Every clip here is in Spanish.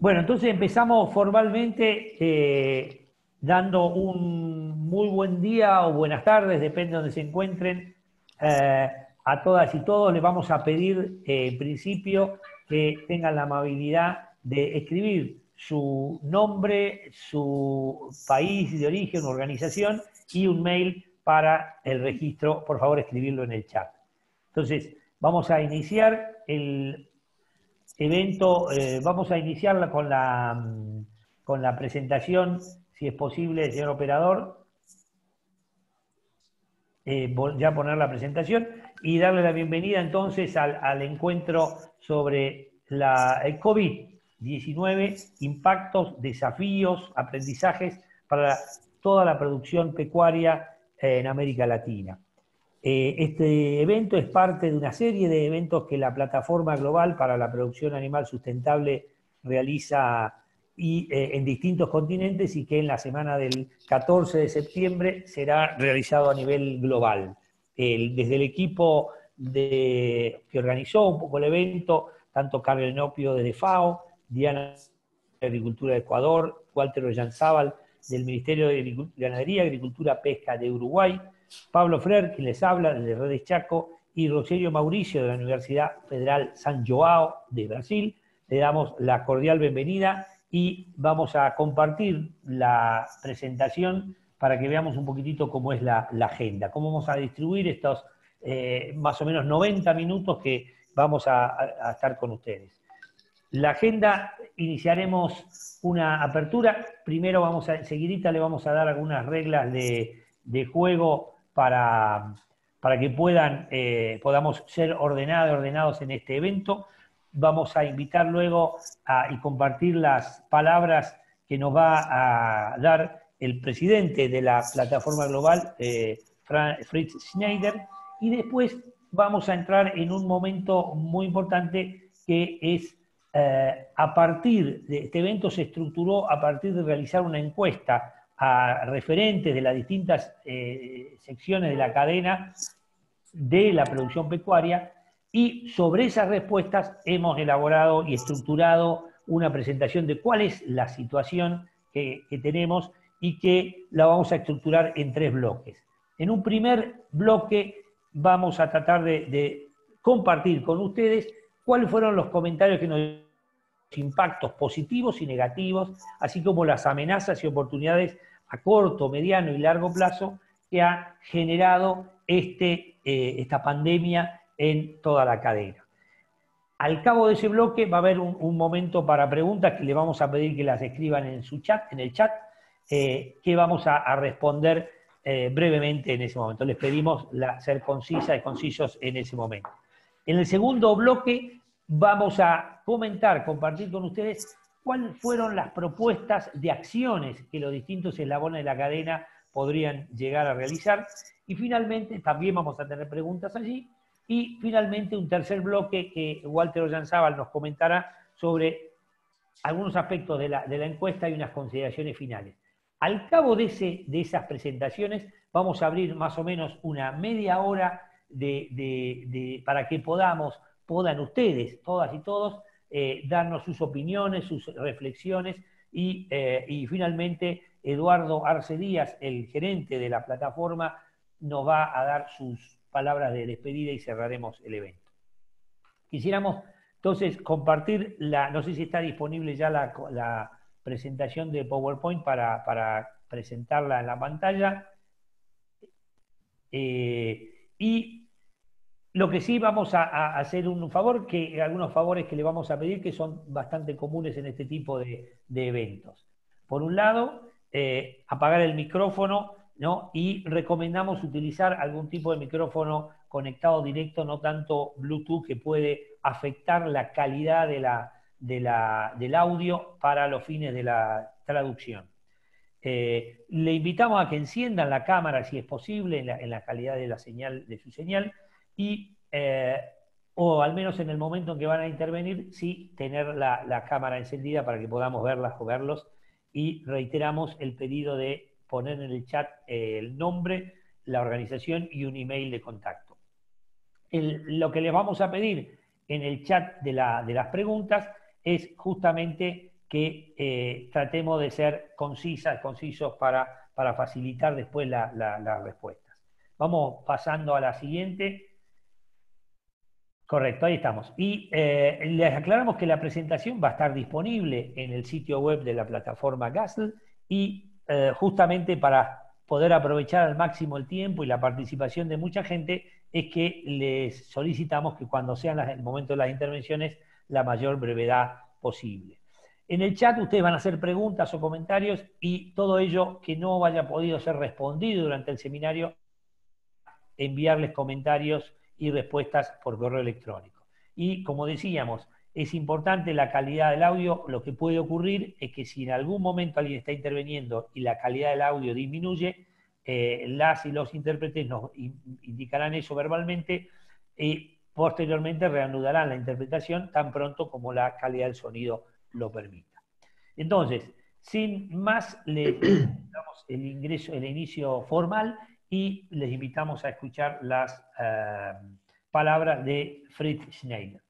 Bueno, entonces empezamos formalmente eh, dando un muy buen día o buenas tardes, depende de donde se encuentren. Eh, a todas y todos les vamos a pedir, eh, en principio, que tengan la amabilidad de escribir su nombre, su país de origen, organización y un mail para el registro. Por favor, escribirlo en el chat. Entonces, vamos a iniciar el evento, eh, vamos a iniciarla con la, mm, con la presentación, si es posible, señor operador. Eh, ya poner la presentación y darle la bienvenida entonces al, encuentro sobre la, el COVID-19, impactos, desafíos, aprendizajes para toda la producción pecuaria en América Latina. Eh, este evento es parte de una serie de eventos que la Plataforma Global para la Producción Animal Sustentable realiza y, eh, en distintos continentes y que en la semana del 14 de septiembre será realizado a nivel global. desde el equipo que organizó un poco el evento, tanto Carlos Enopio desde FAO, Diana de Agricultura de Ecuador, Walter Ollanzábal del Ministerio de Ganadería, Agricultura, Pesca de Uruguay, Pablo Frer, quien les habla desde Redes Chaco, y Rogelio Mauricio de la Universidad Federal San Joao de Brasil. Le damos la cordial bienvenida y vamos a compartir la presentación para que veamos un poquitito cómo es la, agenda, cómo vamos a distribuir estos eh, más o menos 90 minutos que vamos a, estar con ustedes. La agenda, iniciaremos una apertura. Primero vamos a, enseguidita le vamos a dar algunas reglas de juego para, para que puedan, eh, podamos ser ordenados, ordenados en este evento. Vamos a invitar luego a, y compartir las palabras que nos va a dar el presidente de la plataforma global, eh, Fritz Schneider, y después vamos a entrar en un momento muy importante que es eh, a partir de este evento se estructuró a partir de realizar una encuesta a referentes de las distintas eh, secciones de la cadena de la producción pecuaria y sobre esas respuestas hemos elaborado y estructurado una presentación de cuál es la situación que, tenemos y que la vamos a estructurar en tres bloques. En un primer bloque vamos a tratar de, de compartir con ustedes cuáles fueron los comentarios que nos impactos positivos y negativos, así como las amenazas y oportunidades a corto, mediano y largo plazo que ha generado este, eh, esta pandemia en toda la cadena. Al cabo de ese bloque va a haber un, momento para preguntas que le vamos a pedir que las escriban en su chat, en el chat, eh, que vamos a, responder eh, brevemente en ese momento. Les pedimos ser concisas y concisos en ese momento. En el segundo bloque vamos a comentar, compartir con ustedes cuáles fueron las propuestas de acciones que los distintos eslabones de la cadena podrían llegar a realizar. Y finalmente, también vamos a tener preguntas allí. Y finalmente, un tercer bloque que Walter Ollanzábal nos comentará sobre algunos aspectos de la, encuesta y unas consideraciones finales. Al cabo de, ese, de esas presentaciones, vamos a abrir más o menos una media hora para que podamos, puedan ustedes, todas y todos, eh, darnos sus opiniones, sus reflexiones eh, y, finalmente Eduardo Arce Díaz, el gerente de la plataforma, nos va a dar sus palabras de despedida y cerraremos el evento. Quisiéramos entonces compartir, la, no sé si está disponible ya la, presentación de PowerPoint para, presentarla en la pantalla. Eh, y lo que sí vamos a, hacer un favor, que algunos favores que le vamos a pedir que son bastante comunes en este tipo de, eventos. Por un lado, eh, apagar el micrófono ¿no? y recomendamos utilizar algún tipo de micrófono conectado directo, no tanto Bluetooth, que puede afectar la calidad de la, del audio para los fines de la traducción. Eh, le invitamos a que enciendan la cámara si es posible en la calidad de la señal de su señal y, eh, o al menos en el momento en que van a intervenir, sí tener la, cámara encendida para que podamos verlas o verlos. Y reiteramos el pedido de poner en el chat eh, el nombre, la organización y un email de contacto. lo que les vamos a pedir en el chat de, las preguntas es justamente que eh, tratemos de ser concisas, concisos para, para facilitar después las respuestas. Vamos pasando a la siguiente. Correcto, ahí estamos. Y eh, les aclaramos que la presentación va a estar disponible en el sitio web de la plataforma Gasl y eh, justamente para poder aprovechar al máximo el tiempo y la participación de mucha gente es que les solicitamos que cuando sean el momento de las intervenciones la mayor brevedad posible. En el chat ustedes van a hacer preguntas o comentarios y todo ello que no haya podido ser respondido durante el seminario, enviarles comentarios y respuestas por correo electrónico. Y como decíamos, es importante la calidad del audio. Lo que puede ocurrir es que si en algún momento alguien está interviniendo y la calidad del audio disminuye, eh, las y los intérpretes nos indicarán eso verbalmente y posteriormente reanudarán la interpretación tan pronto como la calidad del sonido lo permita. Entonces, sin más, le damos el ingreso, el inicio formal y les invitamos a escuchar las eh, palabras de Fritz Schneider.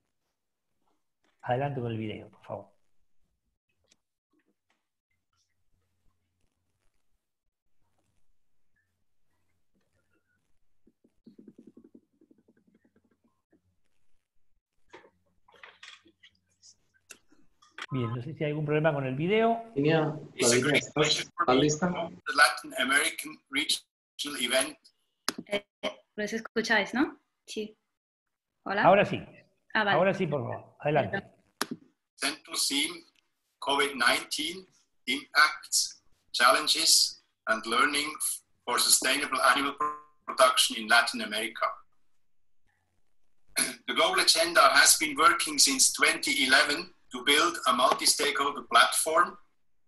Adelante con el video, por favor. Bien, no sé si hay algún problema con el video. Tenía la lista. Latin American Regional Event. Eh, pues escucháis, ¿no? Sí. Hola. Ahora sí. Ah, vale. Ahora sí, por favor. Adelante. Central theme, COVID-19, impacts, challenges, and learning for sustainable animal production in Latin America. The global agenda has been working since 2011 to build a multi-stakeholder platform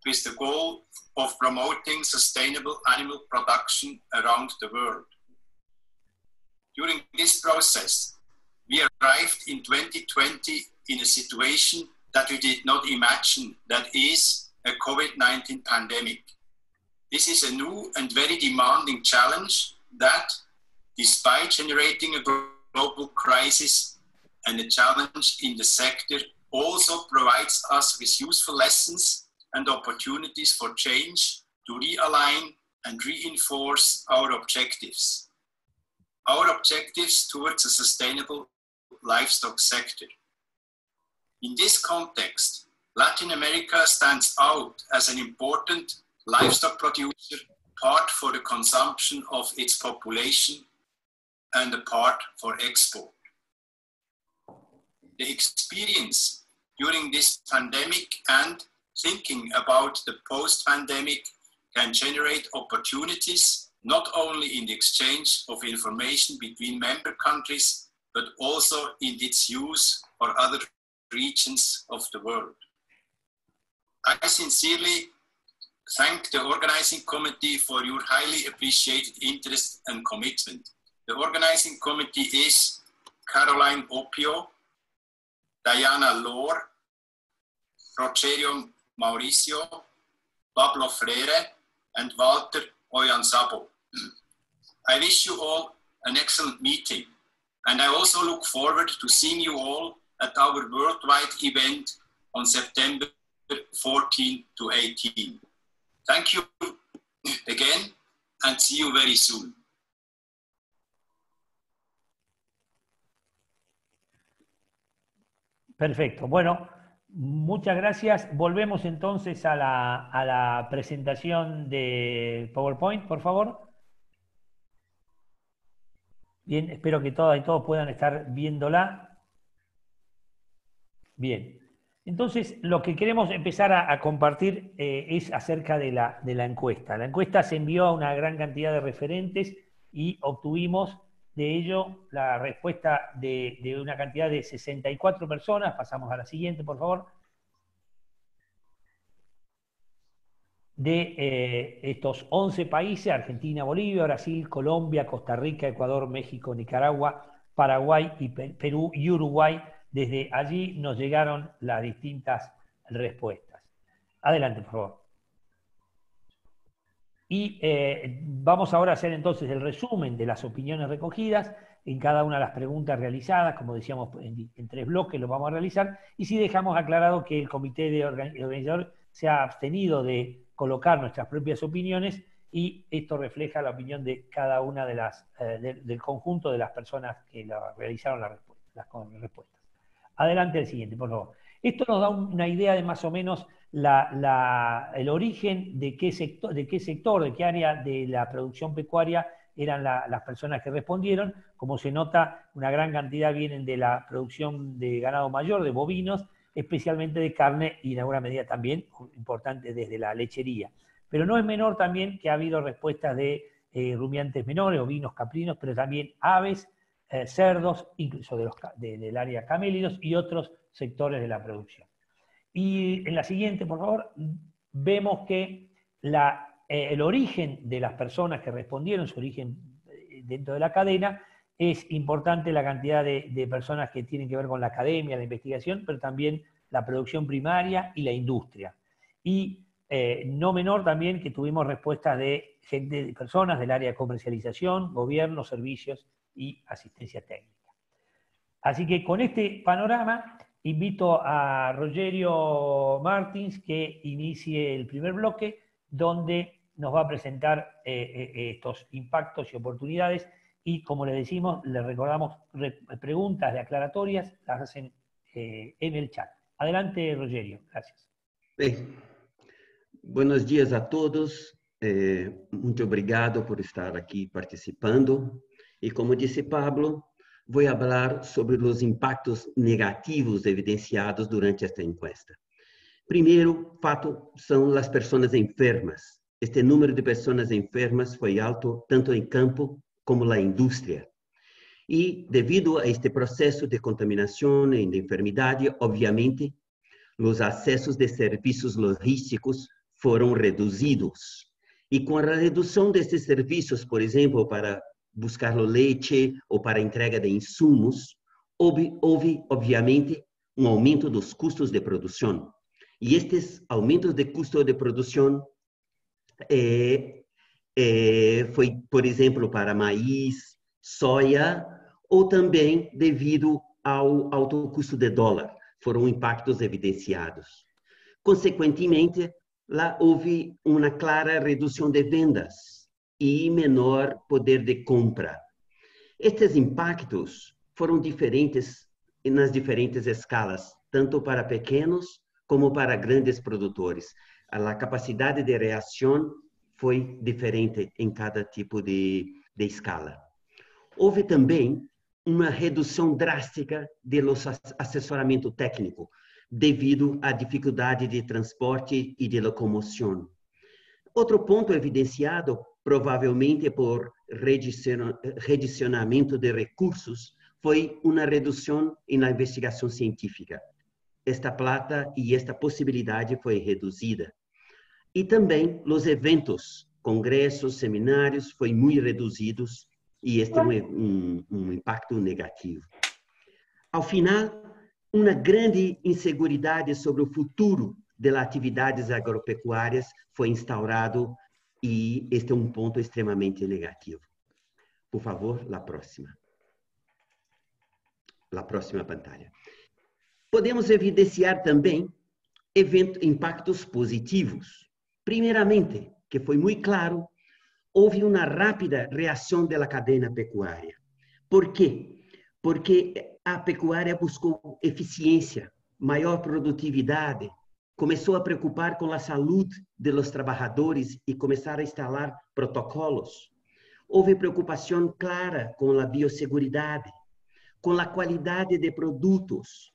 with the goal of promoting sustainable animal production around the world. During this process, we arrived in 2020 in a situation that we did not imagine, that is a COVID-19 pandemic. This is a new and very demanding challenge that, despite generating a global crisis and a challenge in the sector, also provides us with useful lessons and opportunities for change to realign and reinforce our objectives. Our objectives towards a sustainable livestock sector. In this context, Latin America stands out as an important livestock producer, part for the consumption of its population and a part for export. The experience during this pandemic and thinking about the post pandemic can generate opportunities not only in the exchange of information between member countries, but also in its use for other regions of the world. I sincerely thank the organizing committee for your highly appreciated interest and commitment. The organizing committee is Caroline Opio, Diana Lohr, Rogerio Mauricio, Pablo Freire, and Walter Oyansabo. I wish you all an excellent meeting, and I also look forward to seeing you all at our worldwide event on September 14 to 18. Thank you again, and see you very soon. Perfecto. Bueno, muchas gracias. Volvemos entonces a la, a la presentación de PowerPoint, por favor. Bien, espero que todas y todos puedan estar viéndola. Bien. Entonces, lo que queremos empezar a, compartir eh, es acerca de la, de la encuesta. La encuesta se envió a una gran cantidad de referentes y obtuvimos de ello la respuesta de, una cantidad de 64 personas. Pasamos a la siguiente, por favor. De eh, estos 11 países, Argentina, Bolivia, Brasil, Colombia, Costa Rica, Ecuador, México, Nicaragua, Paraguay, y Perú y Uruguay, desde allí nos llegaron las distintas respuestas. Adelante, por favor. Y eh, vamos ahora a hacer entonces el resumen de las opiniones recogidas en cada una de las preguntas realizadas, como decíamos, en, tres bloques lo vamos a realizar, y si dejamos aclarado que el comité de organizador se ha abstenido de colocar nuestras propias opiniones y esto refleja la opinión de cada una de las, eh, del conjunto de las personas que realizaron las respuestas. Adelante el siguiente, por favor. Esto nos da una idea de más o menos el origen de qué, sector, de qué sector, de qué área de la producción pecuaria eran las personas que respondieron. Como se nota, una gran cantidad vienen de la producción de ganado mayor, de bovinos, especialmente de carne y en alguna medida también importante desde la lechería. Pero no es menor también que ha habido respuestas de eh, rumiantes menores, ovinos, caprinos, pero también aves, eh, cerdos, incluso del área camélidos y otros sectores de la producción. Y en la siguiente, por favor, vemos que eh, el origen de las personas que respondieron, su origen eh, dentro de la cadena, es importante la cantidad de, personas que tienen que ver con la academia, la investigación, pero también la producción primaria y la industria. Y eh, no menor también que tuvimos respuestas de de personas del área de comercialización, gobierno, servicios y asistencia técnica. Así que con este panorama invito a Rogerio Martins que inicie el primer bloque donde nos va a presentar eh, eh, estos impactos y oportunidades y como le decimos, le recordamos preguntas de aclaratorias, las hacen eh, en el chat. Adelante, Rogerio. Gracias. Buenos días a todos. muito obrigado por estar aqui participando. E como disse Pablo, vou falar sobre os impactos negativos evidenciados durante esta encuesta. Primeiro fato são as pessoas enfermas. Este número de pessoas enfermas foi alto tanto em campo como na indústria. E, devido a este processo de contaminação e de enfermidade, obviamente, os acessos de serviços logísticos foram reduzidos. E com a redução destes serviços, por exemplo, para buscar leite ou para entrega de insumos, houve, houve, obviamente, um aumento dos custos de produção. E estes aumentos de custo de produção é, é, foi, por exemplo, para maíz, soja, ou também devido ao alto custo de dólar. Foram impactos evidenciados. Consequentemente, lá houve uma clara redução de vendas, e menor poder de compra. Estes impactos foram diferentes nas diferentes escalas, tanto para pequenos como para grandes produtores. A capacidade de reação foi diferente em cada tipo de, de escala. Houve também uma redução drástica do assessoramento técnico, devido à dificuldade de transporte e de locomoção. Outro ponto evidenciado provavelmente por redicionamento de recursos, foi uma redução na investigação científica. Esta plata e esta possibilidade foi reduzida. E também os eventos, congressos, seminários, foi muito reduzidos e este é um, um impacto negativo. Ao final, uma grande inseguridade sobre o futuro das atividades agropecuárias foi instaurado e este é um ponto extremamente negativo. Por favor, a próxima. A próxima pantalla. Podemos evidenciar também evento, impactos positivos. Primeiramente, que foi muito claro, houve uma rápida reação da cadeia pecuária. Por quê? Porque a pecuária buscou eficiência, maior produtividade, começou a preocupar com a saúde dos trabalhadores e começar a instalar protocolos. Houve preocupação clara com a biosseguridade, com a qualidade de produtos.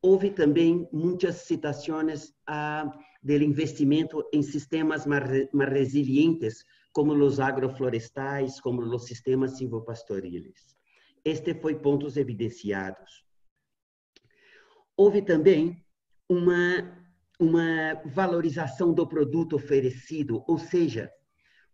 Houve também muitas citações ah, do investimento em sistemas mais, mais resilientes, como os agroflorestais, como os sistemas silvopastoriles. Este foi pontos evidenciados. Houve também uma uma valorização do produto oferecido, ou seja,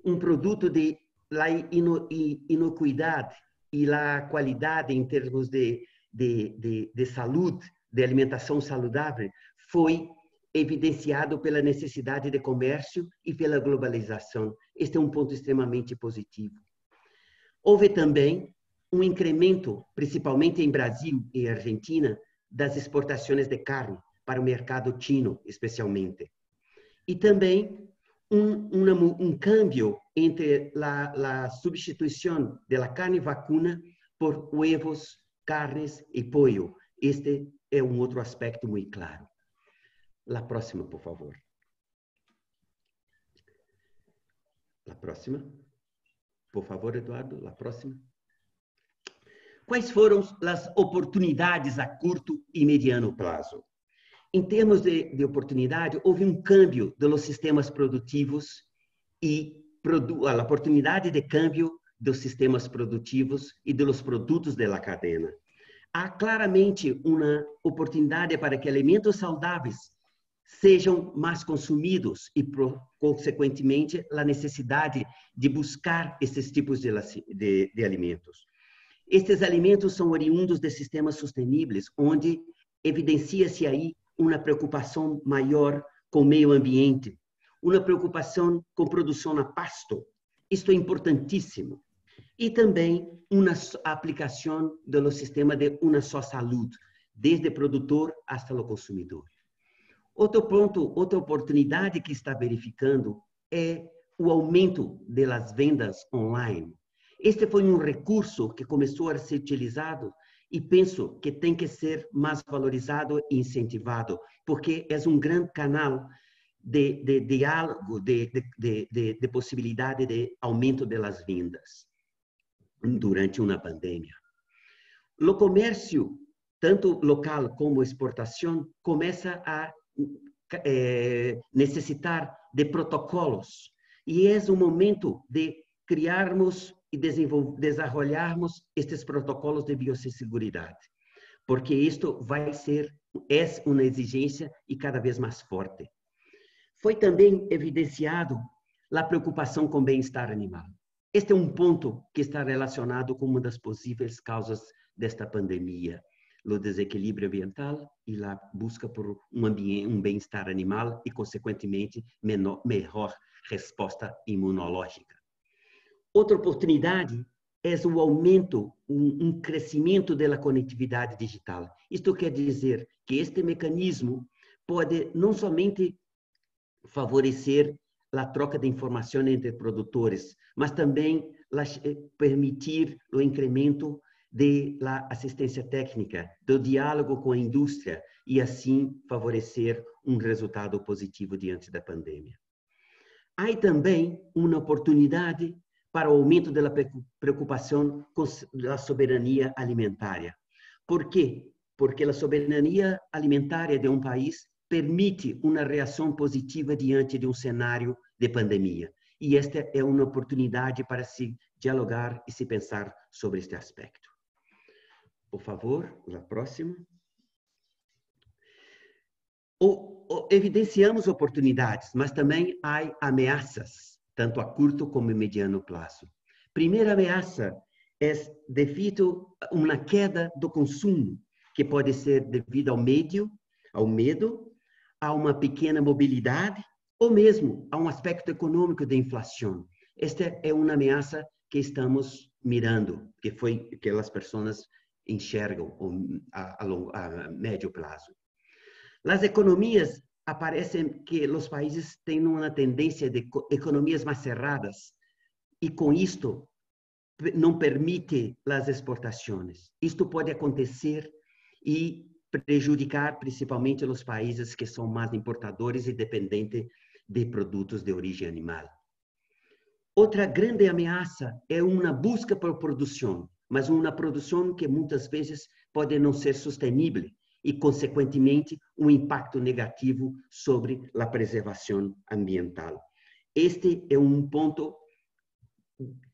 um produto de la ino, inocuidade e la qualidade em termos de, de, de, de saúde, de alimentação saudável, foi evidenciado pela necessidade de comércio e pela globalização. Este é um ponto extremamente positivo. Houve também um incremento, principalmente em Brasil e Argentina, das exportações de carne para o mercado chino, especialmente. E também um, um, um câmbio entre a substituição da carne vacuna por huevos, carnes e pollo. Este é um outro aspecto muito claro. La próxima, por favor. La próxima. Por favor, Eduardo, la próxima. Quais foram as oportunidades a curto e mediano prazo? Em termos de, de oportunidade, houve um câmbio dos sistemas produtivos e a oportunidade de câmbio dos sistemas produtivos e dos produtos da cadeia. Há claramente uma oportunidade para que alimentos saudáveis sejam mais consumidos e, consequentemente, a necessidade de buscar esses tipos de, de, de alimentos. Estes alimentos são oriundos de sistemas sustentáveis, onde evidencia-se aí uma preocupação maior com o meio ambiente, uma preocupação com produção a pasto. Isto é importantíssimo. E também uma aplicação do sistema de uma só saúde, desde o produtor até o consumidor. Outro ponto, outra oportunidade que está verificando é o aumento das vendas online. Este foi um recurso que começou a ser utilizado e penso que tem que ser mais valorizado e incentivado, porque é um grande canal de, de diálogo, de, de, de, de possibilidade de aumento das vendas durante uma pandemia. O comércio, tanto local como exportação, começa a é, necessitar de protocolos. E é o momento de criarmos e desenvolvermos estes protocolos de biosseguridade, porque isto vai ser é uma exigência e cada vez mais forte. Foi também evidenciado a preocupação com o bem-estar animal. Este é um ponto que está relacionado com uma das possíveis causas desta pandemia o desequilíbrio ambiental e a busca por um um bem-estar animal e, consequentemente, menor, melhor resposta imunológica. Outra oportunidade é o aumento, um, um crescimento da conectividade digital. Isto quer dizer que este mecanismo pode não somente favorecer a troca de informação entre produtores, mas também eh, permitir o incremento de la assistência técnica, do diálogo com a indústria e assim favorecer um resultado positivo diante da pandemia. Há também uma oportunidade para o aumento da preocupação com a soberania alimentar. Por quê? Porque a soberania alimentar de um país permite uma reação positiva diante de um cenário de pandemia. E esta é uma oportunidade para se dialogar e se pensar sobre este aspecto. Por favor, a próxima. O, o, evidenciamos oportunidades, mas também há ameaças, tanto a curto como a mediano prazo. Primeira ameaça é devido a uma queda do consumo, que pode ser devido ao medo, ao medo, a uma pequena mobilidade ou mesmo a um aspecto econômico da inflação. Esta é uma ameaça que estamos mirando, que foi aquelas pessoas enxergam a, a, longo, a médio prazo. As economias aparecem que os países têm uma tendência de economias mais cerradas e com isto não permite as exportações. Isto pode acontecer e prejudicar principalmente os países que são mais importadores e dependentes de produtos de origem animal. Outra grande ameaça é uma busca por produção mas uma produção que muitas vezes pode não ser sustentável e, consequentemente, um impacto negativo sobre a preservação ambiental. Este é um ponto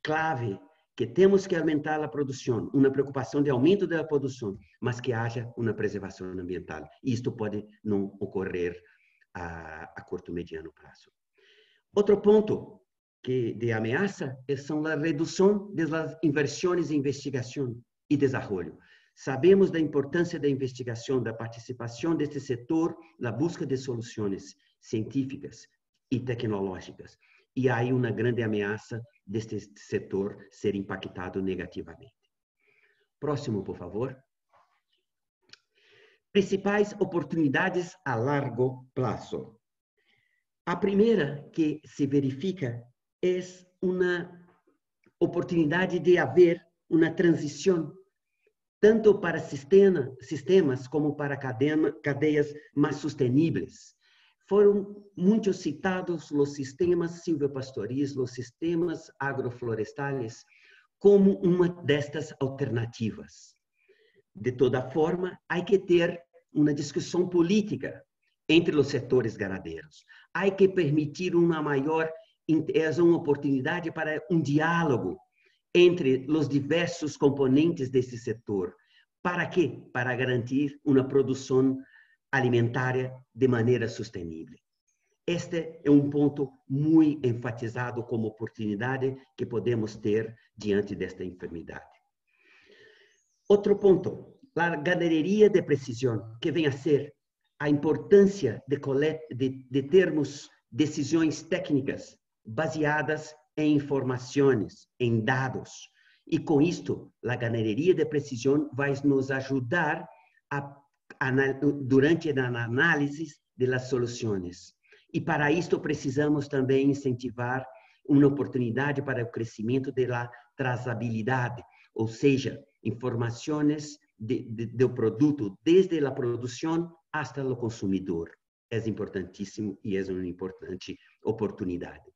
clave que temos que aumentar a produção, uma preocupação de aumento da produção, mas que haja uma preservação ambiental. Isto pode não ocorrer a, a curto e mediano prazo. Outro ponto que de ameaça são a redução das inversões em investigação e desenvolvimento. Sabemos da importância da investigação, da participação deste setor na busca de soluções científicas e tecnológicas. E há uma grande ameaça deste setor ser impactado negativamente. Próximo, por favor. Principais oportunidades a largo prazo. A primeira que se verifica é uma oportunidade de haver uma transição tanto para sistema, sistemas como para cadena, cadeias mais sustentáveis. Foram muito citados os sistemas silvopastoris, os sistemas agroflorestais, como uma destas alternativas. De toda forma, há que ter uma discussão política entre os setores ganadeiros. Há que permitir uma maior é uma oportunidade para um diálogo entre os diversos componentes desse setor. Para quê? Para garantir uma produção alimentária de maneira sustentável. Este é um ponto muito enfatizado como oportunidade que podemos ter diante desta enfermidade. Outro ponto, a ganaderia de precisão, que vem a ser a importância de, de, de termos decisões técnicas baseadas em informações, em dados. E com isto, a ganaderia de precisão vai nos ajudar a, a, durante a análise das soluções. E para isto precisamos também incentivar uma oportunidade para o crescimento da traçabilidade, ou seja, informações de, de, do produto desde a produção até o consumidor. É importantíssimo e é uma importante oportunidade.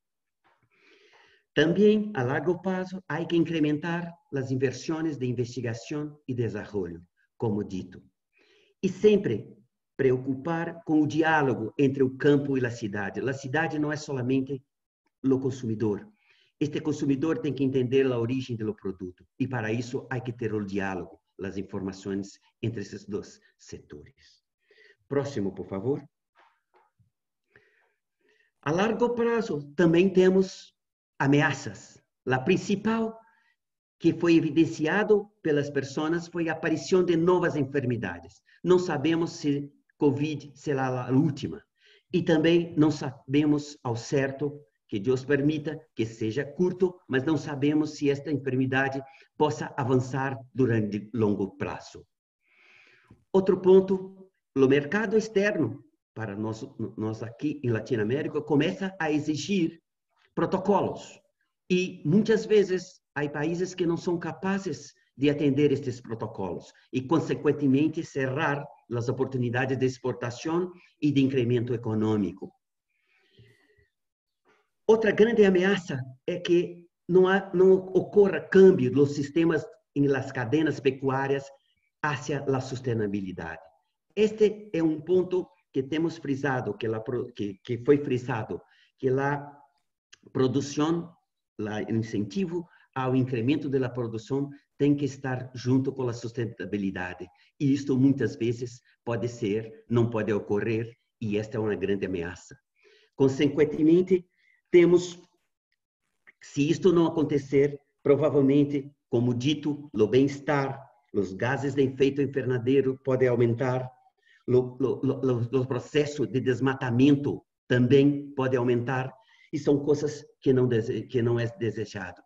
Também, a largo prazo, há que incrementar as inversões de investigação e desenvolvimento, como dito. E sempre preocupar com o diálogo entre o campo e a cidade. A cidade não é somente o consumidor. Este consumidor tem que entender a origem do produto. E para isso, há que ter o diálogo, as informações entre esses dois setores. Próximo, por favor. A largo prazo, também temos ameaças. A principal que foi evidenciado pelas pessoas foi a aparição de novas enfermidades. Não sabemos se Covid será a última. E também não sabemos ao certo, que Deus permita que seja curto, mas não sabemos se esta enfermidade possa avançar durante longo prazo. Outro ponto, o mercado externo, para nós, nós aqui em Latinoamérica, começa a exigir protocolos. E muitas vezes há países que não são capazes de atender estes protocolos e, consequentemente, cerrar as oportunidades de exportação e de incremento econômico. Outra grande ameaça é que não, há, não ocorra câmbio dos sistemas em las cadenas pecuárias hacia a sustentabilidade. Este é um ponto que temos frisado, que, la, que, que foi frisado, que a produção, o incentivo ao incremento da produção tem que estar junto com a sustentabilidade. E isto muitas vezes pode ser, não pode ocorrer, e esta é uma grande ameaça. Consequentemente, temos, se isto não acontecer, provavelmente, como dito, o bem-estar, os gases de efeito invernadeiro podem aumentar, o processo de desmatamento também pode aumentar, e são coisas que não, que não é desejado.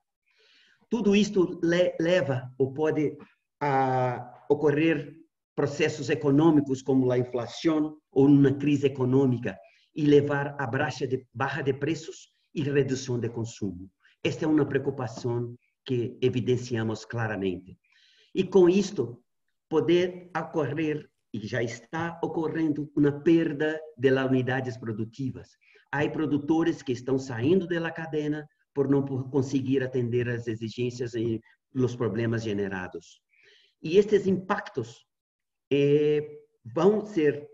Tudo isto le leva ou pode a ocorrer processos econômicos como a inflação ou uma crise econômica e levar a baixa de, barra de preços e redução de consumo. Esta é uma preocupação que evidenciamos claramente. E com isto, poder ocorrer, e já está ocorrendo, uma perda de unidades produtivas há produtores que estão saindo da cadeia por não conseguir atender às exigências e os problemas generados. E estes impactos eh, vão ser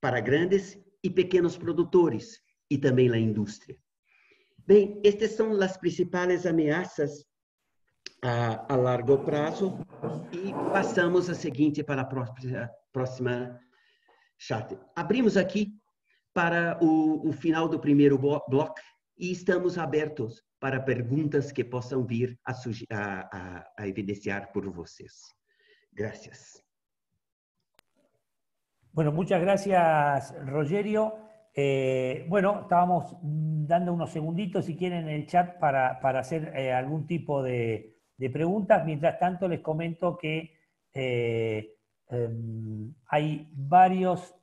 para grandes e pequenos produtores e também a indústria. Bem, estas são as principais ameaças a, a largo prazo e passamos a seguinte para a próxima, próxima chat. Abrimos aqui para o, o final do primeiro bloco e estamos abertos para perguntas que possam vir a, a, a, a evidenciar por vocês. Gracias. Bueno, muchas gracias, Rogerio. Eh, bueno, estábamos dando unos segunditos, si quieren, en el chat para, hacer eh, algún tipo de, preguntas. Mientras tanto, les comento que eh, em, hay varios,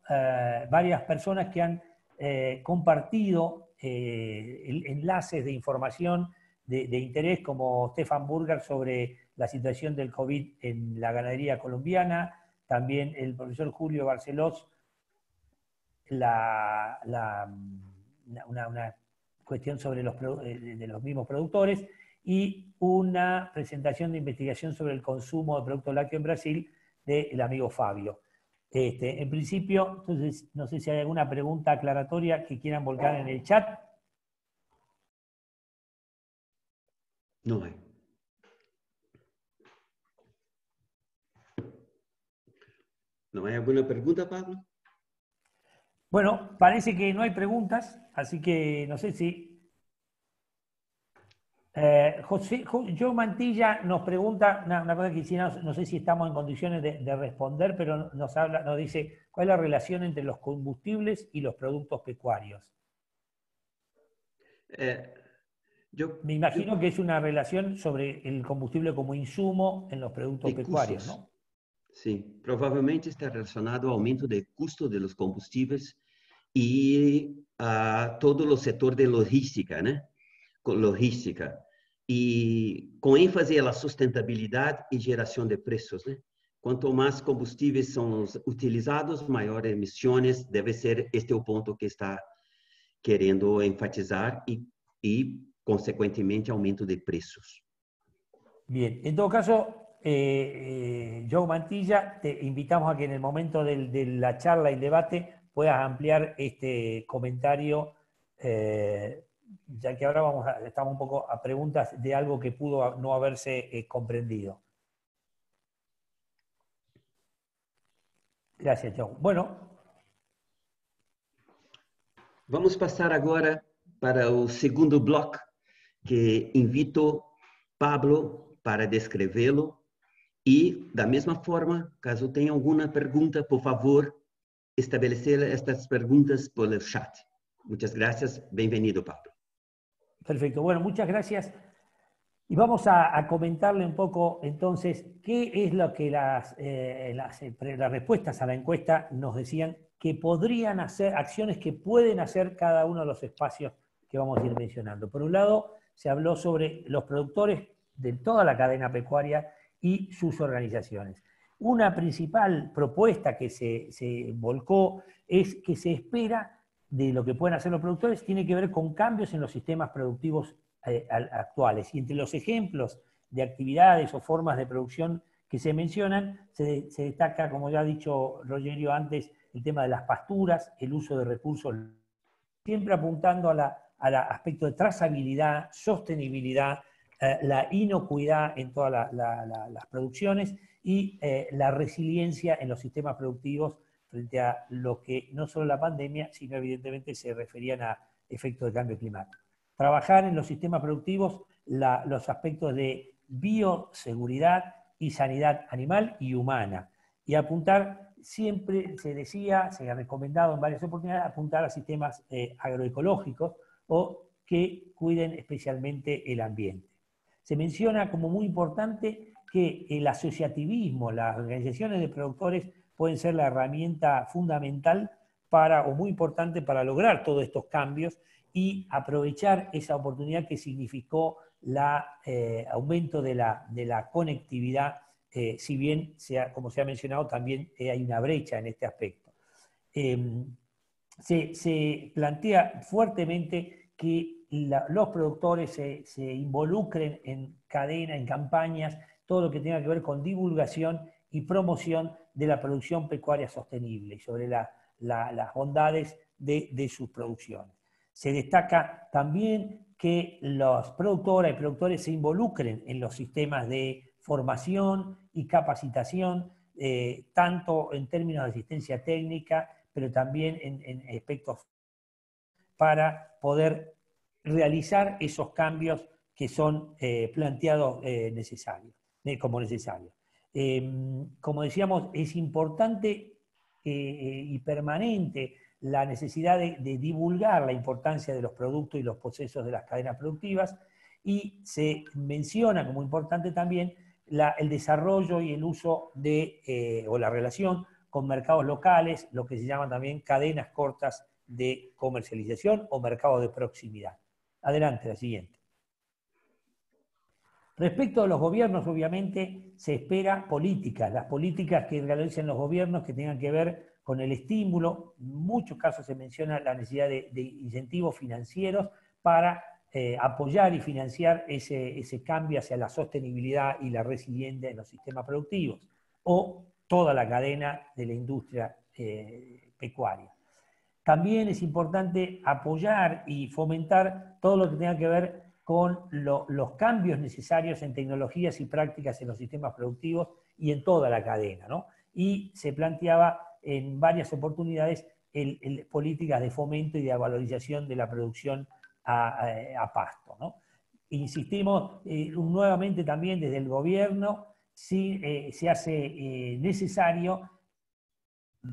varias personas que han compartido enlaces de información de, interés, como Stefan Burger sobre la situación del COVID en la ganadería colombiana, también el profesor Julio Barcelós, la, una, cuestión sobre los, eh, de los mismos productores y una presentación de investigación sobre el consumo de productos lácteos en Brasil del amigo Fabio. Este, en principio, entonces, no sé si hay alguna pregunta aclaratoria que quieran volcar en el chat. No hay. ¿No hay alguna pregunta, Pablo? Bueno, parece que no hay preguntas, así que no sé si... Eh, José, Joe Mantilla nos pregunta una, cosa que no, sé si estamos en condiciones de, responder, pero nos, habla, nos dice, ¿cuál es la relación entre los combustibles y los productos pecuarios? Eh, yo, Me imagino que es una relación sobre el combustible como insumo en los productos pecuarios, ¿no? Sí, probablemente está relacionado al aumento del custo de los combustibles y a todo el sector de logística, ¿no? Logística. Y con énfasis en la sustentabilidad y generación de precios, ¿no? Cuanto más combustibles son utilizados, mayores emisiones. Debe ser este el punto que está queriendo enfatizar y, y consecuentemente, aumento de precios. Bien, en todo caso, eh, eh, Joe Mantilla, te invitamos a que en el momento de la charla y debate puedas ampliar este comentario, eh, ya que ahora vamos estamos un poco a preguntas de algo que pudo no haberse comprendido. Gracias, Joe. Bueno. Vamos a pasar ahora para el segundo bloque, que invito Pablo para descreverlo e, da mesma forma, caso tenha alguma pergunta, por favor, estabelecer estas perguntas el chat. Muchas gracias. Bienvenido, Pablo. Perfecto. Bueno, muchas gracias. Y vamos a, comentarle un poco entonces qué es lo que las, eh, las, las, respuestas a la encuesta nos decían que podrían hacer, acciones que pueden hacer cada uno de los espacios que vamos a ir mencionando. Por un lado, se habló sobre los productores de toda la cadena pecuaria y sus organizaciones. Una principal propuesta que se, volcó es que se espera de lo que pueden hacer los productores tiene que ver con cambios en los sistemas productivos eh, actuales. Y entre los ejemplos de actividades o formas de producción que se mencionan, se, destaca, como ya ha dicho Rogerio antes, el tema de las pasturas, el uso de recursos, siempre apuntando al aspecto de trazabilidad, sostenibilidad, eh, la inocuidad en todas las producciones y eh, la resiliencia en los sistemas productivos frente a lo que no solo la pandemia, sino evidentemente se referían a efectos de cambio climático. Trabajar en los sistemas productivos los aspectos de bioseguridad y sanidad animal y humana. Y apuntar, siempre se decía, se ha recomendado en varias oportunidades, apuntar a sistemas eh, agroecológicos o que cuiden especialmente el ambiente se menciona como muy importante que el asociativismo, las organizaciones de productores pueden ser la herramienta fundamental para, o muy importante para lograr todos estos cambios y aprovechar esa oportunidad que significó el eh, aumento de la, de la conectividad, eh, si bien, sea, como se ha mencionado, también eh, hay una brecha en este aspecto. Em, se, se plantea fuertemente que los productores se, involucren en cadena, en campañas, todo lo que tenga que ver con divulgación y promoción de la producción pecuaria sostenible y sobre las bondades de, sus producciones. Se destaca también que los productores y productores se involucren en los sistemas de formación y capacitación, eh, tanto en términos de asistencia técnica, pero también en, en aspectos para poder realizar esos cambios que son eh, planteados eh, necesarios, como necesarios. Em, como decíamos, es importante y permanente la necesidad de, divulgar la importancia de los productos y los procesos de las cadenas productivas y se menciona como importante también el desarrollo y el uso de, o la relación con mercados locales, lo que se llama también cadenas cortas de comercialización o mercado de proximidad. Adelante, la siguiente. Respecto a los gobiernos, obviamente, se espera políticas, las políticas que realicen los gobiernos que tengan que ver con el estímulo. En muchos casos se menciona la necesidad de, incentivos financieros para eh, apoyar y financiar ese, ese, cambio hacia la sostenibilidad y la resiliencia en los sistemas productivos, o toda la cadena de la industria eh, pecuaria. También es importante apoyar y fomentar todo lo que tenga que ver con los cambios necesarios en tecnologías y prácticas en los sistemas productivos y en toda la cadena. Y se planteaba en varias oportunidades políticas de fomento y de valorización de la producción a, pasto. Insistimos eh, nuevamente también desde el gobierno si eh, se hace eh, necesario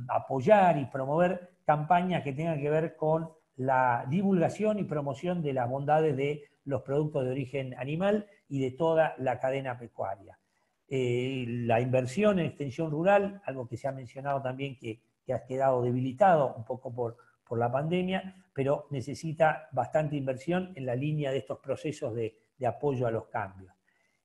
apoyar y promover campañas que tengan que ver con la divulgación y promoción de las bondades de los productos de origen animal y de toda la cadena pecuaria. Eh, la inversión en extensión rural, algo que se ha mencionado también que, ha quedado debilitado un poco por, por, la pandemia, pero necesita bastante inversión en la línea de estos procesos de apoyo a los cambios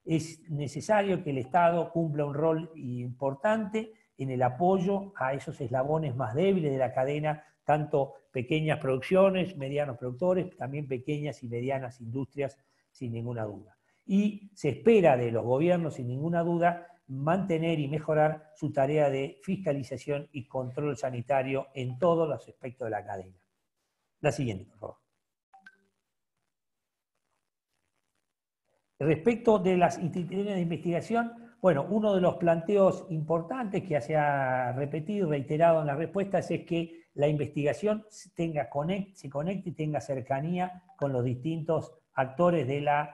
es necesario que el Estado cumpla un rol importante en el apoyo a esos eslabones más débiles de la cadena, tanto pequeñas producciones, medianos productores, también pequeñas y medianas industrias, sin ninguna duda. Y se espera de los gobiernos, sin ninguna duda, mantener y mejorar su tarea de fiscalización y control sanitario en todos los aspectos de la cadena. La siguiente, por favor. Respecto de las instituciones de investigación, bueno, uno de los planteos importantes que se ha repetido y reiterado en las respuestas es que la investigación tenga se conecte y tenga cercanía con los distintos actores de las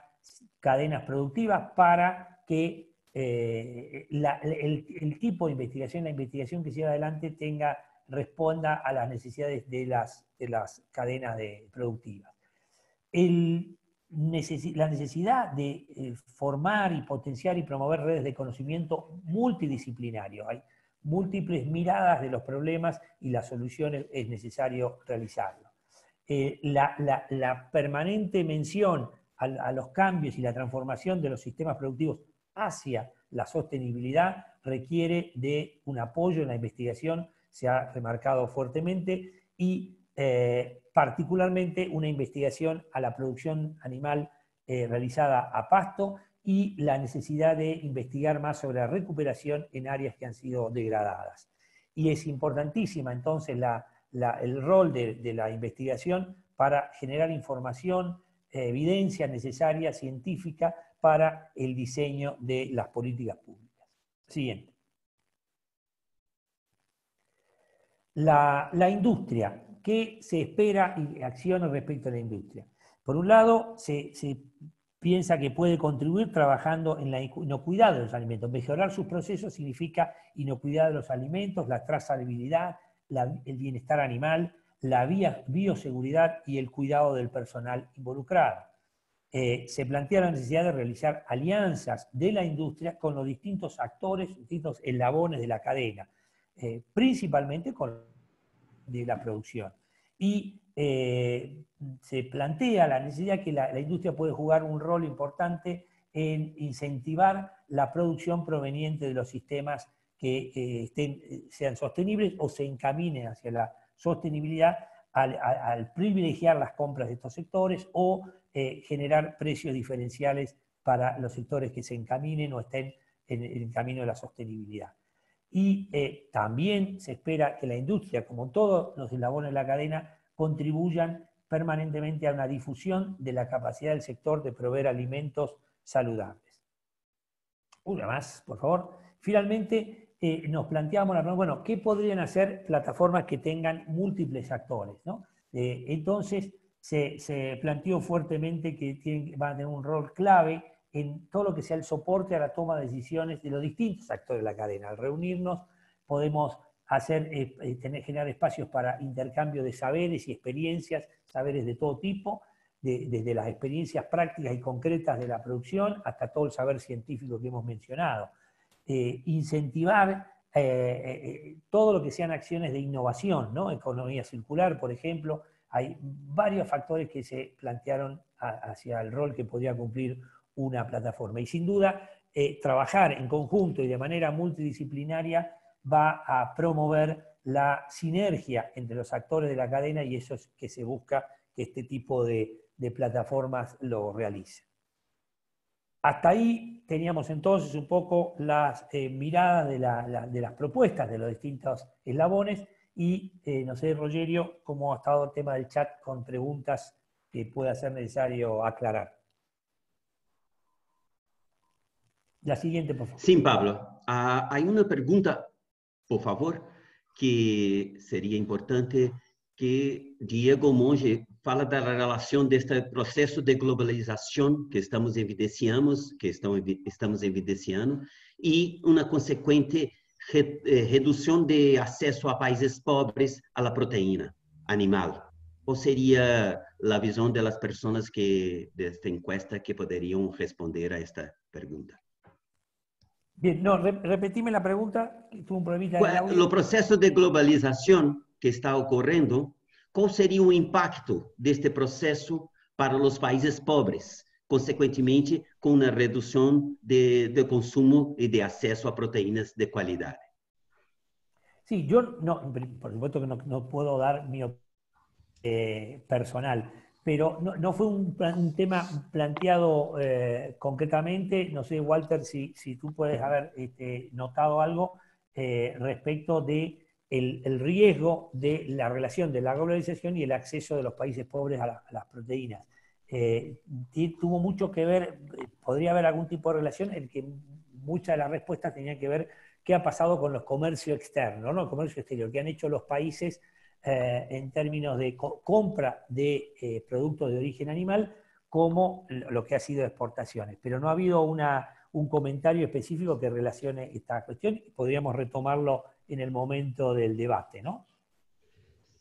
cadenas productivas para que eh, el, tipo de investigación, la investigación que se lleva adelante tenga, responda a las necesidades de las, de las cadenas de, productivas. La necesidad de eh, formar y potenciar y promover redes de conocimiento multidisciplinario. Múltiples miradas de los problemas y las soluciones es necesario realizarlo. Eh, la, permanente mención a, los cambios y la transformación de los sistemas productivos hacia la sostenibilidad requiere de un apoyo en la investigación, se ha remarcado fuertemente, y eh, particularmente una investigación a la producción animal eh, realizada a pasto y la necesidad de investigar más sobre la recuperación en áreas que han sido degradadas. Y es importantísima entonces el rol de, la investigación para generar información, eh, evidencia necesaria, científica, para el diseño de las políticas públicas. Siguiente. la industria qué se espera y acciones respecto a la industria. Por un lado, se, piensa que puede contribuir trabajando en la inocuidad de los alimentos. Mejorar sus procesos significa inocuidad de los alimentos, la trazabilidad, el bienestar animal, la bioseguridad y el cuidado del personal involucrado. Eh, se plantea la necesidad de realizar alianzas de la industria con los distintos actores, distintos eslabones de la cadena, eh, principalmente con de la producción. Y eh, se plantea la necesidad que la, industria puede jugar un rol importante en incentivar la producción proveniente de los sistemas que estén, sean sostenibles o se encaminen hacia la sostenibilidad al, privilegiar las compras de estos sectores o eh, generar precios diferenciales para los sectores que se encaminen o estén en el camino de la sostenibilidad. Y eh, también se espera que la industria, como todos los eslabones de la cadena, contribuyan permanentemente a una difusión de la capacidad del sector de proveer alimentos saludables. Una más, por favor. Finalmente, eh, nos planteamos la pregunta, bueno, ¿qué podrían hacer plataformas que tengan múltiples actores? Eh, entonces, se, planteó fuertemente que tienen, van a tener un rol clave en todo lo que sea el soporte a la toma de decisiones de los distintos actores de la cadena. Al reunirnos podemos hacer, eh, eh, tener, generar espacios para intercambio de saberes y experiencias, saberes de todo tipo, desde las experiencias prácticas y concretas de la producción hasta todo el saber científico que hemos mencionado. Eh, incentivar todo lo que sean acciones de innovación, ¿no? economía circular, por ejemplo, hay varios factores que se plantearon hacia el rol que podría cumplir una plataforma. Y sin duda, trabajar en conjunto y de manera multidisciplinaria va a promover la sinergia entre los actores de la cadena y eso es que se busca que este tipo de, plataformas lo realice. Hasta ahí teníamos entonces un poco las eh, miradas de, las propuestas de los distintos eslabones y eh, no sé, Rogerio, cómo ha estado el tema del chat con preguntas que pueda ser necesario aclarar. La siguiente, por favor. Sí, Pablo. Ah, hay una pregunta por favor, que seria importante que Diego Monge fala da relação deste processo de globalização que estamos evidenciamos, que estamos evidenciando, e uma consequente eh, redução de acesso a países pobres à proteína animal. Qual seria a visão das pessoas que desta encuesta que poderiam responder a esta pergunta? Bien, no, repetime la pregunta, tuve un problemita en el audio. proceso de globalización que está ocurriendo, ¿cuál sería un impacto de este proceso para los países pobres? Consecuentemente, con una reducción de, de consumo y de acceso a proteínas de calidad. Sí, yo no, por supuesto que no, no puedo dar mi opinión eh, personal, pero no, fue un, tema planteado eh, concretamente. No sé, Walter, si, tú puedes haber este, notado algo eh, respecto de el, riesgo de la relación de la globalización y el acceso de los países pobres a, las proteínas. Eh, tuvo mucho que ver, podría haber algún tipo de relación en que muchas de las respuestas tenían que ver qué ha pasado con los comercios externos, ¿no? el comercio exterior, qué han hecho los países eh, en términos de compra de eh, productos de origen animal como lo que ha sido exportaciones. Pero no ha habido una, un comentario específico que relacione esta cuestión. Podríamos retomarlo en el momento del debate, ¿no?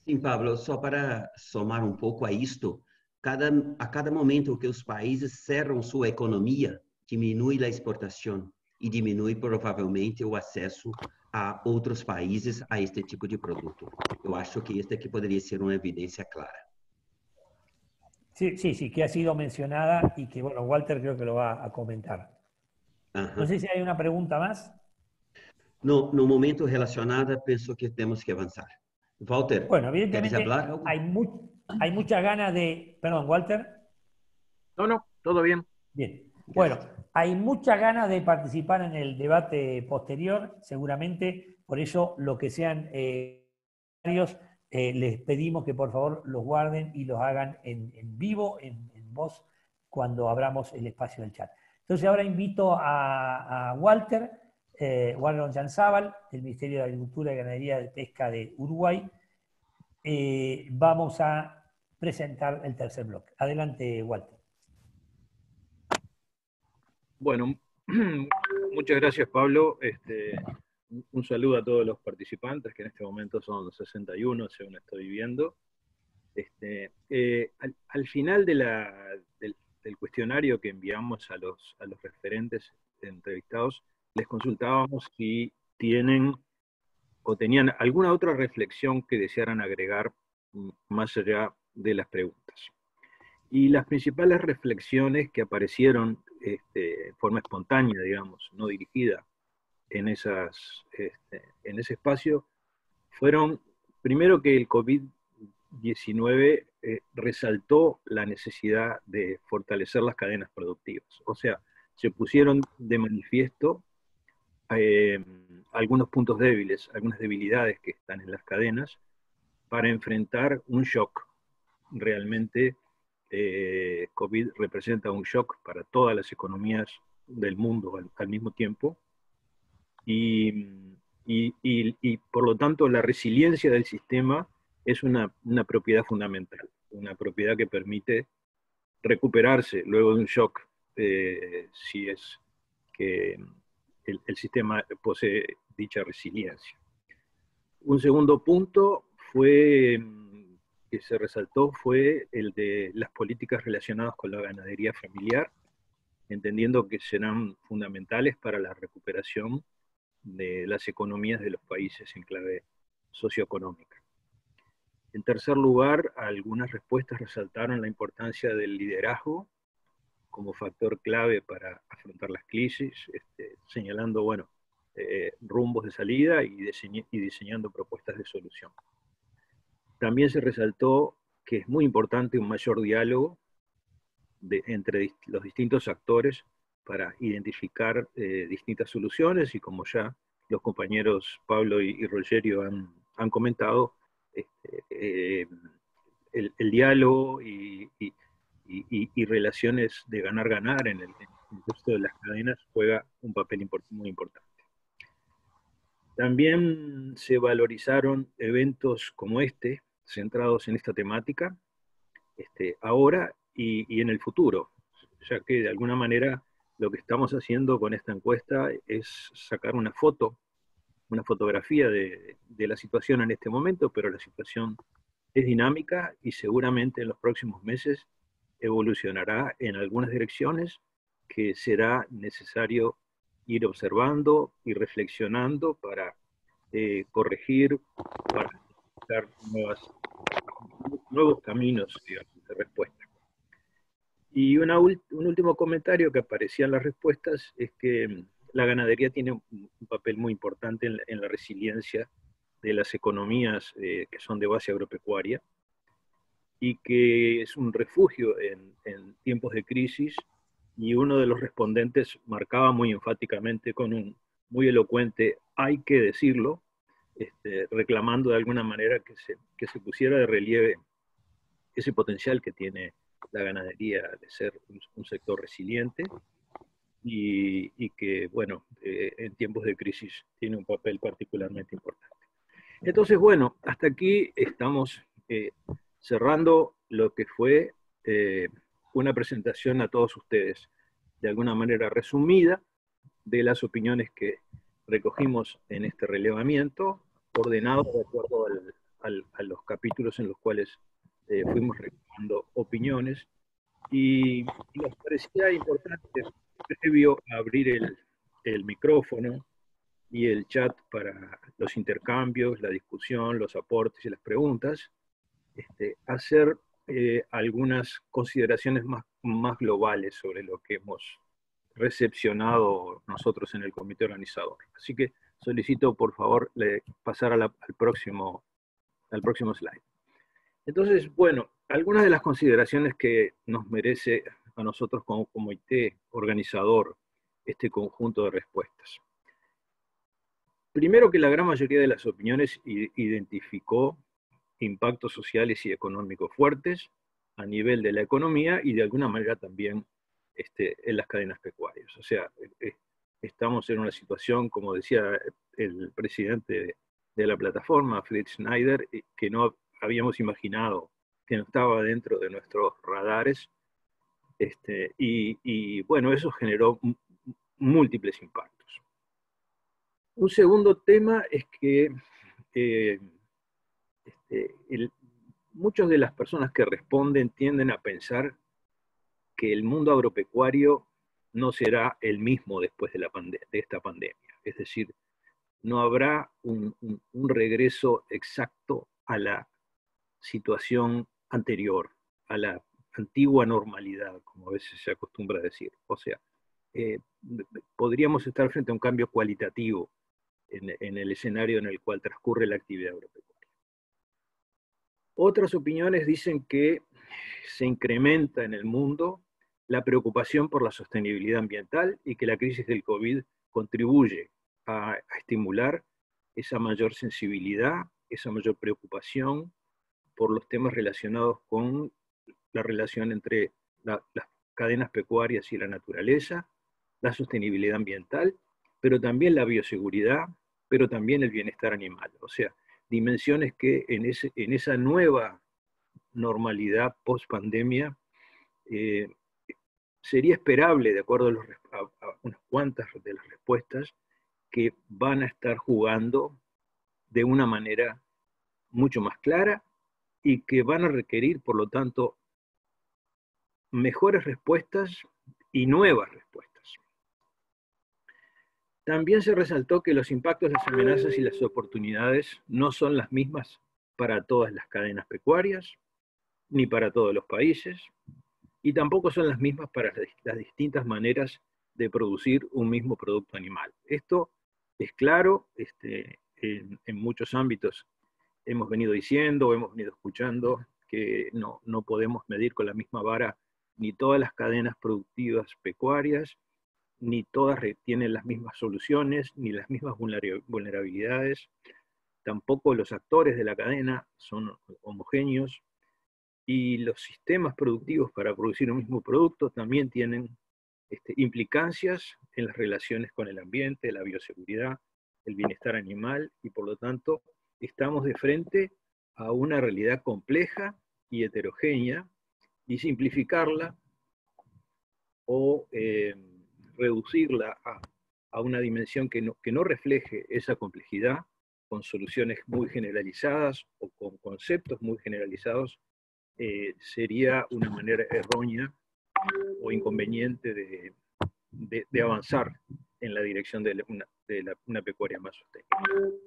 Sim, Pablo, só para somar um pouco a isto, cada, a cada momento que os países cerram sua economia, diminui a exportação e diminui provavelmente o acesso a outros países a este tipo de produto. Eu acho que este aqui poderia ser uma evidência clara. Sí, sí, sí, que ha sido mencionada y que, bueno, Walter creo que lo va a comentar. Ajá. No sé si hay una pregunta más. No, no momento relacionada, pienso que tenemos que avanzar. Walter, bueno, evidentemente hablar? Hay, mu hay muchas ganas de... Perdón, Walter. No, no, todo bien. Bien. Bueno, hay muchas ganas de participar en el debate posterior, seguramente, por eso lo que sean eh, eh, les pedimos que por favor los guarden y los hagan en, vivo, en, voz, cuando abramos el espacio del chat. Entonces ahora invito a, Walter, eh, Walter del Ministerio de Agricultura y Ganadería de Pesca de Uruguay. Eh, vamos a presentar el tercer bloque. Adelante, Walter. Bueno, muchas gracias Pablo. Este, un saludo a todos los participantes, que en este momento son 61, según estoy viendo. Este, eh, al, final del, cuestionario que enviamos a los, a los referentes entrevistados, les consultábamos si tienen o tenían alguna otra reflexión que desearan agregar más allá de las preguntas. Y las principales reflexiones que aparecieron este, de forma espontánea, digamos, no dirigida en, esas, este, en ese espacio, fueron, primero que el COVID-19 eh, resaltó la necesidad de fortalecer las cadenas productivas. O sea, se pusieron de manifiesto eh, algunos puntos débiles, algunas debilidades que están en las cadenas para enfrentar un shock realmente eh, COVID representa un shock para todas las economías del mundo al, mismo tiempo y, por lo tanto la resiliencia del sistema es una, propiedad fundamental, una propiedad que permite recuperarse luego de un shock eh, si es que el, el, sistema posee dicha resiliencia. Un segundo punto fue que se resaltó fue el de las políticas relacionadas con la ganadería familiar, entendiendo que serán fundamentales para la recuperación de las economías de los países en clave socioeconómica. En tercer lugar, algunas respuestas resaltaron la importancia del liderazgo como factor clave para afrontar las crisis, este, señalando, bueno, eh, rumbos de salida y, y diseñando propuestas de solución. También se resaltó que es muy importante un mayor diálogo entre los distintos actores para identificar eh, distintas soluciones y como ya los compañeros Pablo y, Rogerio han, comentado, este, eh, el, diálogo y, relaciones de ganar-ganar en el, resto de las cadenas juega un papel muy importante. También se valorizaron eventos como este, centrados en esta temática, este, ahora y, en el futuro, ya que de alguna manera lo que estamos haciendo con esta encuesta es sacar una foto, una fotografía de, la situación en este momento, pero la situación es dinámica y seguramente en los próximos meses evolucionará en algunas direcciones que será necesario ir observando y reflexionando para eh, corregir, para nuevas, nuevos caminos de respuesta. Y un último comentario que aparecía en las respuestas es que la ganadería tiene un, papel muy importante en la, resiliencia de las economías eh, que son de base agropecuaria y que es un refugio en, tiempos de crisis y uno de los respondentes marcaba muy enfáticamente con un muy elocuente hay que decirlo, este, reclamando de alguna manera que se, que se pusiera de relieve ese potencial que tiene la ganadería de ser un, sector resiliente y, que, bueno, eh, en tiempos de crisis tiene un papel particularmente importante. Entonces, bueno, hasta aquí estamos eh, cerrando lo que fue eh, una presentación a todos ustedes, de alguna manera resumida, de las opiniones que recogimos en este relevamiento, ordenado de acuerdo a los capítulos en los cuales eh, fuimos recabando opiniones. Y, nos parecía importante, previo a abrir el, el micrófono y el chat para los intercambios, la discusión, los aportes y las preguntas, este, hacer eh, algunas consideraciones más, más globales sobre lo que hemos recepcionado nosotros en el comité organizador. Así que solicito por favor pasar al, próximo, al próximo slide. Entonces, bueno, algunas de las consideraciones que nos merece a nosotros como comité organizador este conjunto de respuestas. Primero que la gran mayoría de las opiniones identificó impactos sociales y económicos fuertes a nivel de la economía y de alguna manera también este, en las cadenas pecuarias. O sea, eh, estamos en una situación, como decía el presidente de la plataforma, Fritz Schneider, eh, que no habíamos imaginado que no estaba dentro de nuestros radares. Este, y, bueno, eso generó múltiples impactos. Un segundo tema es que eh, este, muchas de las personas que responden tienden a pensar que el mundo agropecuario no será el mismo después de, esta pandemia. Es decir, no habrá un regreso exacto a la situación anterior, a la antigua normalidad, como a veces se acostumbra a decir. O sea, eh, podríamos estar frente a un cambio cualitativo en, el escenario en el cual transcurre la actividad agropecuaria. Otras opiniones dicen que se incrementa en el mundo la preocupación por la sostenibilidad ambiental y que la crisis del COVID contribuye a estimular esa mayor sensibilidad, esa mayor preocupación por los temas relacionados con la relación entre las cadenas pecuarias y la naturaleza, la sostenibilidad ambiental, pero también la bioseguridad, pero también el bienestar animal. O sea, dimensiones que en, ese, en esa nueva normalidad post pandemia eh, sería esperable, de acuerdo a, unas cuantas de las respuestas, que van a estar jugando de una manera mucho más clara y que van a requerir, por lo tanto, mejores respuestas y nuevas respuestas. También se resaltó que los impactos, las amenazas y las oportunidades no son las mismas para todas las cadenas pecuarias, ni para todos los países, y tampoco son las mismas para las distintas maneras de producir un mismo producto animal. Esto es claro, este, en, en, muchos ámbitos hemos venido diciendo, hemos venido escuchando que no, no podemos medir con la misma vara ni todas las cadenas productivas pecuarias, ni todas tienen las mismas soluciones, ni las mismas vulnerabilidades, tampoco los actores de la cadena son homogéneos, y los sistemas productivos para producir un mismo producto también tienen este, implicancias en las relaciones con el ambiente, la bioseguridad, el bienestar animal, y por lo tanto estamos de frente a una realidad compleja y heterogénea, y simplificarla o eh, reducirla a, a, una dimensión que no, que no refleje esa complejidad, con soluciones muy generalizadas o con conceptos muy generalizados, eh, sería una manera errónea o inconveniente de, de, avanzar en la dirección de una, de una pecuaria más sostenible.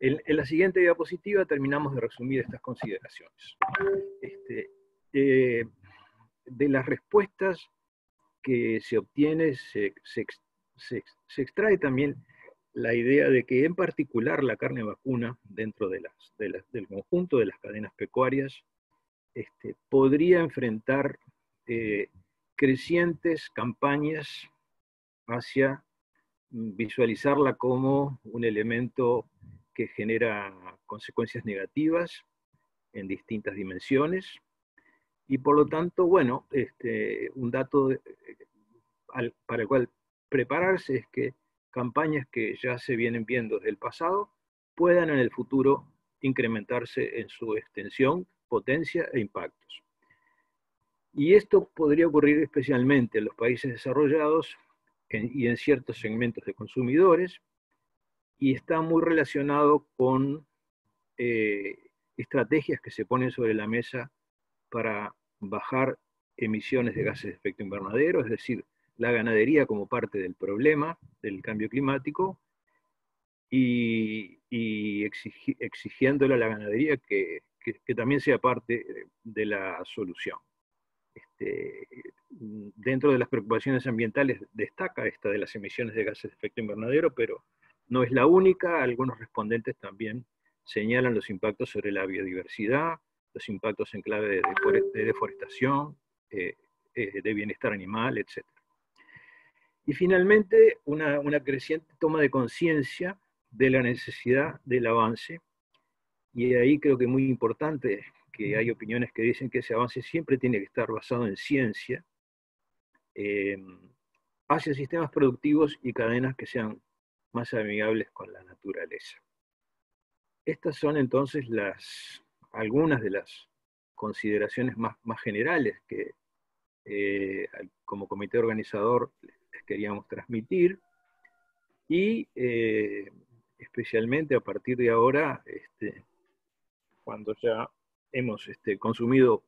En, en, la siguiente diapositiva terminamos de resumir estas consideraciones. Este, eh, de las respuestas que se obtiene, se, se, se, extrae también la idea de que en particular la carne vacuna, dentro de las, de del conjunto de las cadenas pecuarias, este, podría enfrentar eh, crecientes campañas hacia visualizarla como un elemento que genera consecuencias negativas en distintas dimensiones. Y por lo tanto, bueno, este, un dato eh, para el cual prepararse es que campañas que ya se vienen viendo desde el pasado puedan en el futuro incrementarse en su extensión potencia e impactos. Y esto podría ocurrir especialmente en los países desarrollados y en ciertos segmentos de consumidores, y está muy relacionado con eh, estrategias que se ponen sobre la mesa para bajar emisiones de gases de efecto invernadero, es decir, la ganadería como parte del problema del cambio climático y, exigiéndole a la ganadería que que, también sea parte de la solución. Este, dentro de las preocupaciones ambientales destaca esta de las emisiones de gases de efecto invernadero, pero no es la única. Algunos respondentes también señalan los impactos sobre la biodiversidad, los impactos en clave de, deforestación, eh, eh, de bienestar animal, etc. Y finalmente, una creciente toma de conciencia de la necesidad del avance y ahí creo que es muy importante que hay opiniones que dicen que ese avance siempre tiene que estar basado en ciencia, eh, hacia sistemas productivos y cadenas que sean más amigables con la naturaleza. Estas son entonces las, algunas de las consideraciones más, más generales que eh, como comité organizador les queríamos transmitir y eh, especialmente a partir de ahora este, cuando ya hemos este, consumido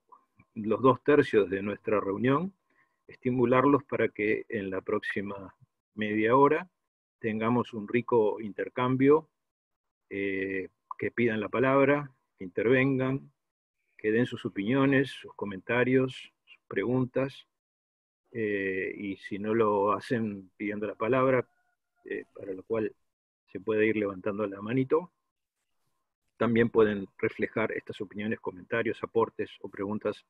los dos tercios de nuestra reunión, estimularlos para que en la próxima media hora tengamos un rico intercambio, eh, que pidan la palabra, que intervengan, que den sus opiniones, sus comentarios, sus preguntas, eh, y si no lo hacen pidiendo la palabra, eh, para lo cual se puede ir levantando la manito, también pueden reflejar estas opiniones, comentarios, aportes o preguntas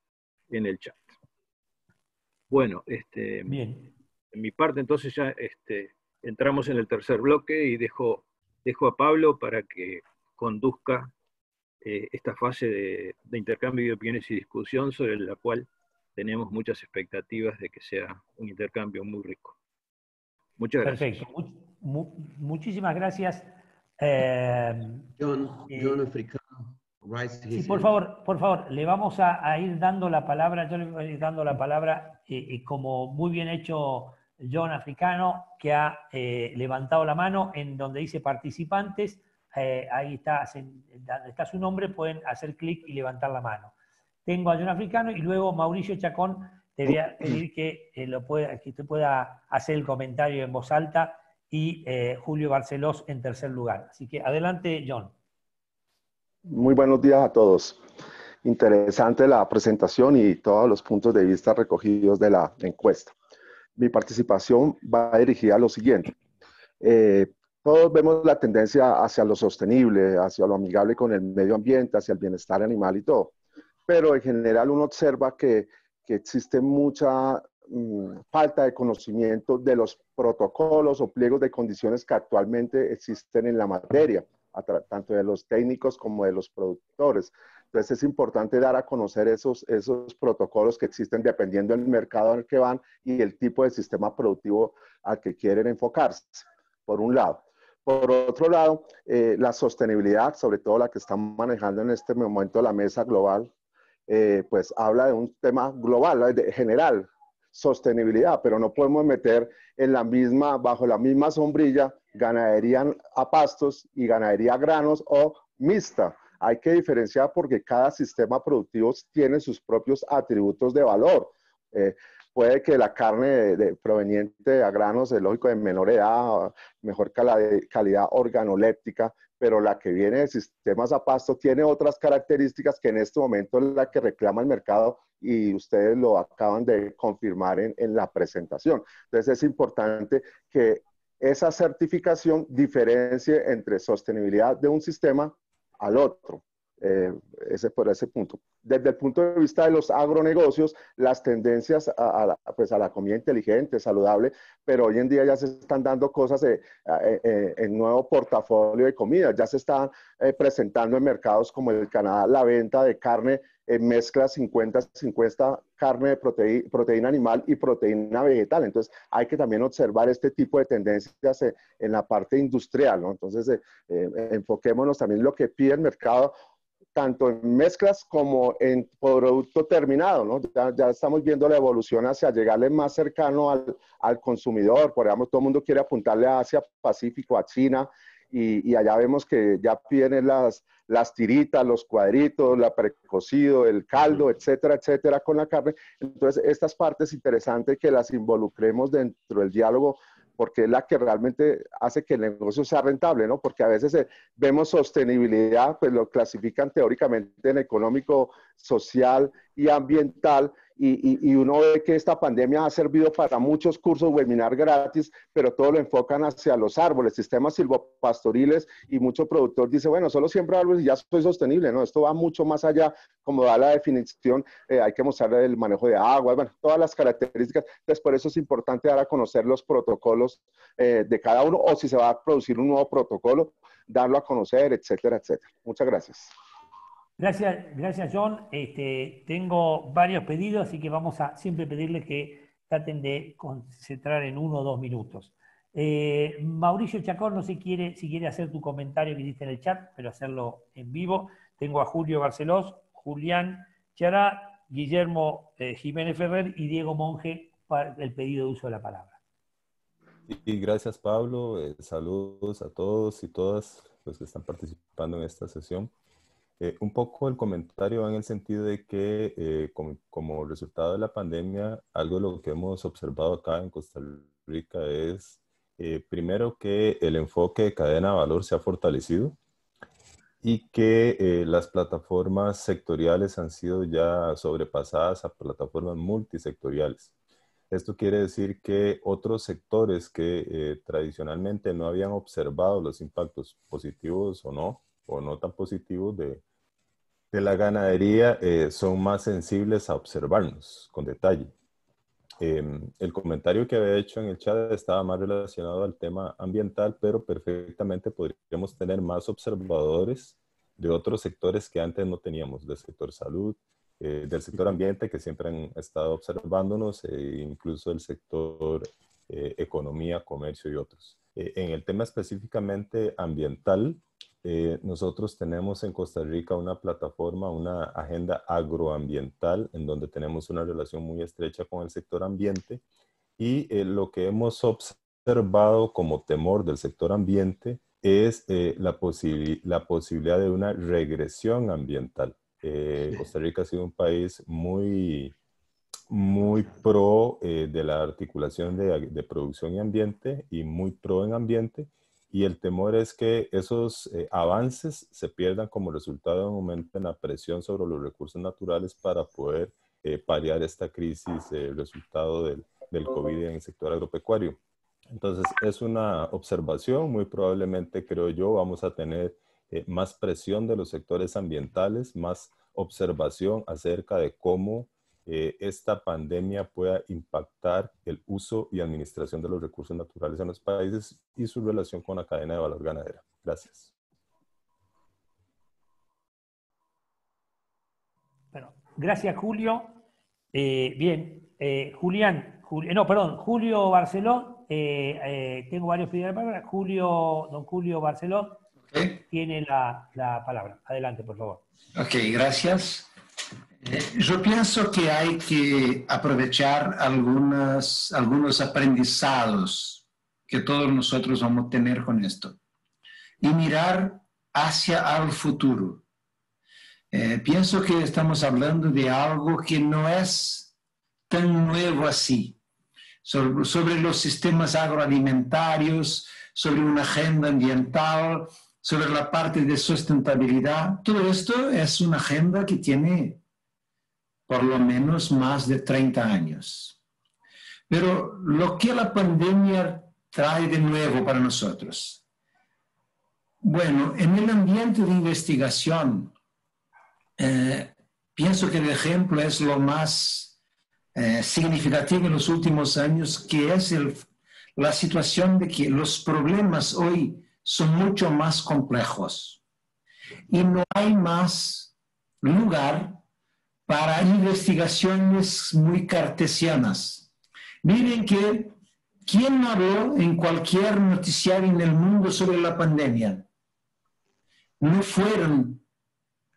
en el chat. Bueno, este, Bien. en mi parte entonces ya este, entramos en el tercer bloque y dejo, dejo a Pablo para que conduzca eh, esta fase de, intercambio de opiniones y discusión sobre la cual tenemos muchas expectativas de que sea un intercambio muy rico. Muchas gracias. Perfecto. muchísimas gracias eh, John, John Africano, Sí, por favor, por favor, le vamos a, ir dando la palabra, yo le voy a ir dando la palabra, y como muy bien hecho John Africano, que ha eh, levantado la mano en donde dice participantes, eh, ahí está, está su nombre, pueden hacer clic y levantar la mano. Tengo a John Africano y luego Mauricio Chacón, te voy a pedir que, eh, lo pueda, que usted pueda hacer el comentario en voz alta y Julio Barcelós en tercer lugar. Así que adelante, John. Muy buenos días a todos. Interesante la presentación y todos los puntos de vista recogidos de la encuesta mi participación va dirigida a lo siguiente. Eh, todos vemos la tendencia hacia lo sostenible, hacia lo amigable con el medio ambiente, hacia el bienestar animal y todo. Pero en general uno observa que, que existe mucha mm, falta de conocimiento de los protocolos o pliegos de condiciones que actualmente existen en la materia, tanto de los técnicos como de los productores. Entonces es importante dar a conocer esos, esos protocolos que existen dependiendo del mercado al que van y el tipo de sistema productivo al que quieren enfocarse, por un lado. Por otro lado, eh, la sostenibilidad, sobre todo la que están manejando en este momento la mesa global, eh, pues habla de un tema global, de, general, sostenibilidad, pero no podemos meter en la misma, bajo la misma sombrilla, ganadería a pastos y ganadería a granos o mixta hay que diferenciar porque cada sistema productivo tiene sus propios atributos de valor. Eh, puede que la carne de, proveniente de granos, es lógico, de menor edad, mejor calidad organoléptica, pero la que viene de sistemas a pasto tiene otras características que en este momento es la que reclama el mercado y ustedes lo acaban de confirmar en, en la presentación. Entonces es importante que esa certificación diferencie entre sostenibilidad de un sistema al otro. Eh, ese por ese punto. Desde el punto de vista de los agronegocios, las tendencias a, la, pues a la comida inteligente, saludable, pero hoy en día ya se están dando cosas eh, eh, en nuevo portafolio de comida. Ya se están presentando en mercados como el Canadá la venta de carne en mezcla 50-50 carne de proteína, animal y proteína vegetal. Entonces, hay que también observar este tipo de tendencias en, la parte industrial, ¿no? Entonces, eh, eh, enfoquémonos también en lo que pide el mercado, tanto en mezclas como en producto terminado, ¿no? Ya, estamos viendo la evolución hacia llegarle más cercano al, al consumidor. Por ejemplo, todo el mundo quiere apuntarle a Asia Pacífico, a China, y, allá vemos que ya vienen las, las tiritas, los cuadritos, la precocido, el caldo, etcétera, etcétera, con la carne. Entonces, estas partes interesantes que las involucremos dentro del diálogo porque es la que realmente hace que el negocio sea rentable, ¿no? Porque a veces eh, vemos sostenibilidad, pues lo clasifican teóricamente en económico, social y ambiental, y, uno ve que esta pandemia ha servido para muchos cursos webinar gratis, pero todo lo enfocan hacia los árboles, sistemas silvopastoriles, y mucho productor dice, bueno, solo siembro árboles y ya soy sostenible, ¿no? Esto va mucho más allá, como da la definición, eh, hay que mostrar el manejo de agua, bueno, todas las características, entonces por eso es importante dar a conocer los protocolos eh, de cada uno, o si se va a producir un nuevo protocolo, darlo a conocer, etcétera, etcétera. Muchas gracias. Gracias, gracias John. Este, tengo varios pedidos, así que vamos a siempre pedirles que traten de concentrar en uno o dos minutos. Eh, Mauricio Chacón, no sé quiere, si quiere hacer tu comentario que hiciste en el chat, pero hacerlo en vivo. Tengo a Julio Barcelós, Julián Chará, Guillermo eh, Jiménez Ferrer y Diego Monge para el pedido de uso de la palabra. Y gracias Pablo, eh, saludos a todos y todas los que están participando en esta sesión. Eh, un poco el comentario va en el sentido de que eh, como, resultado de la pandemia, algo lo que hemos observado acá en Costa Rica es, eh, primero, que el enfoque de cadena de valor se ha fortalecido y que las plataformas sectoriales han sido ya sobrepasadas a plataformas multisectoriales. Esto quiere decir que otros sectores que tradicionalmente no habían observado los impactos positivos o no, o no tan positivos de, de la ganadería eh, son más sensibles a observarnos con detalle. Em, el comentario que había hecho en el chat estaba más relacionado al tema ambiental, pero perfectamente podríamos tener más observadores de otros sectores que antes no teníamos, del sector salud, eh, del sector ambiente, que siempre han estado observándonos, e incluso del sector economía, comercio y otros. en el tema específicamente ambiental, eh, nosotros tenemos en Costa Rica una plataforma, una agenda agroambiental en donde tenemos una relación muy estrecha con el sector ambiente y eh, lo que hemos observado como temor del sector ambiente es eh, la, la posibilidad de una regresión ambiental. Costa Rica ha sido un país muy, muy pro de la articulación de, de producción y ambiente y muy pro en ambiente y el temor es que esos eh, avances se pierdan como resultado de un aumento en la presión sobre los recursos naturales para poder eh, paliar esta crisis, el resultado del, del COVID en el sector agropecuario. Entonces, es una observación, muy probablemente creo yo, vamos a tener eh, más presión de los sectores ambientales, más observación acerca de cómo eh, esta pandemia pueda impactar el uso y administración de los recursos naturales en los países y su relación con la cadena de valor ganadera. Gracias. Bueno, gracias Julio. Eh, bien, eh, Julián, no, perdón, Julio Barceló, tengo varios pedidos de palabra. Julio, don Julio Barceló tiene la, la palabra. Adelante, por favor. Ok, gracias. Yo pienso que hay que aprovechar algunas, algunos aprendizados que todos nosotros vamos a tener con esto y mirar hacia el futuro. Eh, pienso que estamos hablando de algo que no es tan nuevo así, sobre, sobre los sistemas agroalimentarios, sobre una agenda ambiental, sobre la parte de sustentabilidad. Todo esto es una agenda que tiene por lo menos más de 30 años. Pero lo que la pandemia trae de nuevo para nosotros. Bueno, en el ambiente de investigación, eh, pienso que el ejemplo es lo más eh, significativo en los últimos años, que es el, la situación de que los problemas hoy son mucho más complejos y no hay más lugar para investigaciones muy cartesianas. Miren que, ¿quién habló en cualquier noticiario en el mundo sobre la pandemia? No fueron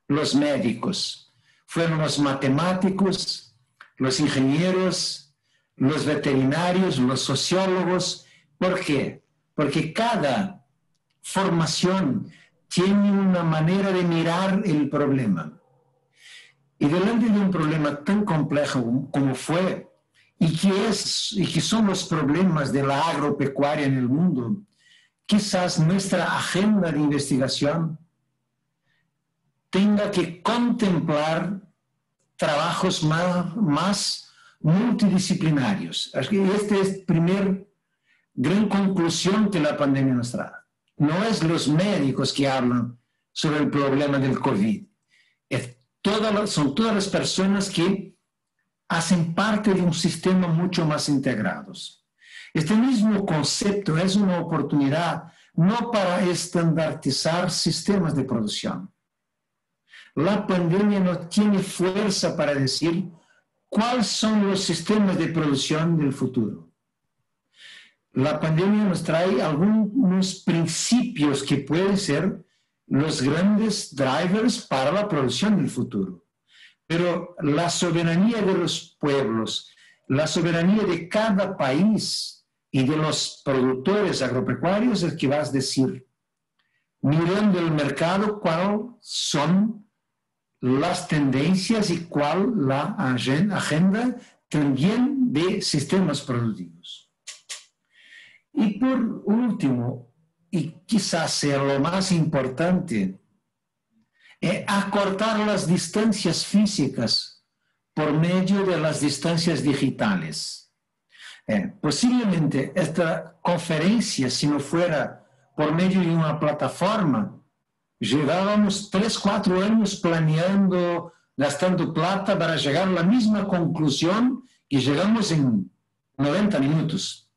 los médicos, fueron los matemáticos, los ingenieros, los veterinarios, los sociólogos. ¿Por qué? Porque cada formación tiene una manera de mirar el problema. Y delante de un problema tan complejo como fue, y que, es, y que son los problemas de la agropecuaria en el mundo, quizás nuestra agenda de investigación tenga que contemplar trabajos más, más multidisciplinarios. Esta es la primera gran conclusión que la pandemia nos trae. No es los médicos que hablan sobre el problema del COVID, es son todas las personas que hacen parte de un sistema mucho más integrados. Este mismo concepto es una oportunidad no para estandarizar sistemas de producción. La pandemia no tiene fuerza para decir cuáles son los sistemas de producción del futuro. La pandemia nos trae algunos principios que pueden ser los grandes drivers para la producción del futuro. Pero la soberanía de los pueblos, la soberanía de cada país y de los productores agropecuarios es que vas a decir, mirando el mercado, cuáles son las tendencias y cuál la agenda también de sistemas productivos. Y por último, y quizás sea lo más importante, es acortar las distancias físicas por medio de las distancias digitales. Eh, posiblemente esta conferencia, si no fuera por medio de una plataforma, llevábamos tres, cuatro años planeando, gastando plata para llegar a la misma conclusión y llegamos en 90 minutos.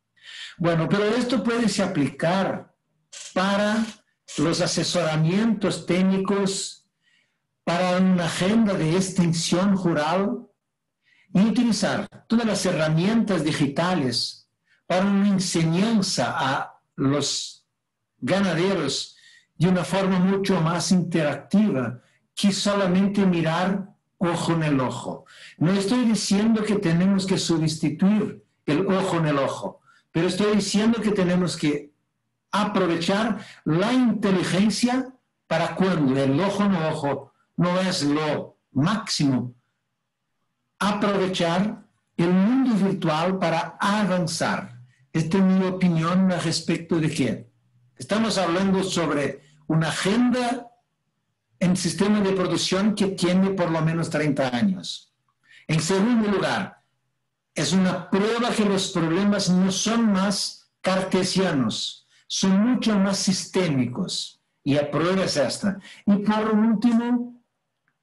Bueno, pero esto puede se aplicar para los asesoramientos técnicos, para una agenda de extensión rural y utilizar todas las herramientas digitales para una enseñanza a los ganaderos de una forma mucho más interactiva que solamente mirar ojo en el ojo. No estoy diciendo que tenemos que sustituir el ojo en el ojo, pero estoy diciendo que tenemos que aprovechar la inteligencia para cuando el ojo el ojo no es lo máximo, aprovechar el mundo virtual para avanzar. Esta es mi opinión respecto de qué. Estamos hablando sobre una agenda en sistema de producción que tiene por lo menos 30 años. En segundo lugar, es una prueba que los problemas no son más cartesianos, son mucho más sistémicos. Y la prueba es esta. Y por último,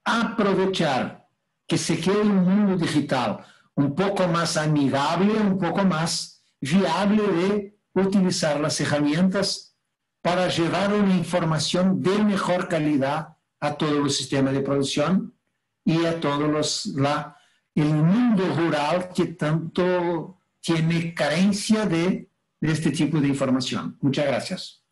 aprovechar que se quede un mundo digital un poco más amigable, un poco más viable de utilizar las herramientas para llevar una información de mejor calidad a todos los sistemas de producción y a todos los, la, el mundo rural que tanto tiene carencia de, de este tipo de información. Muchas gracias.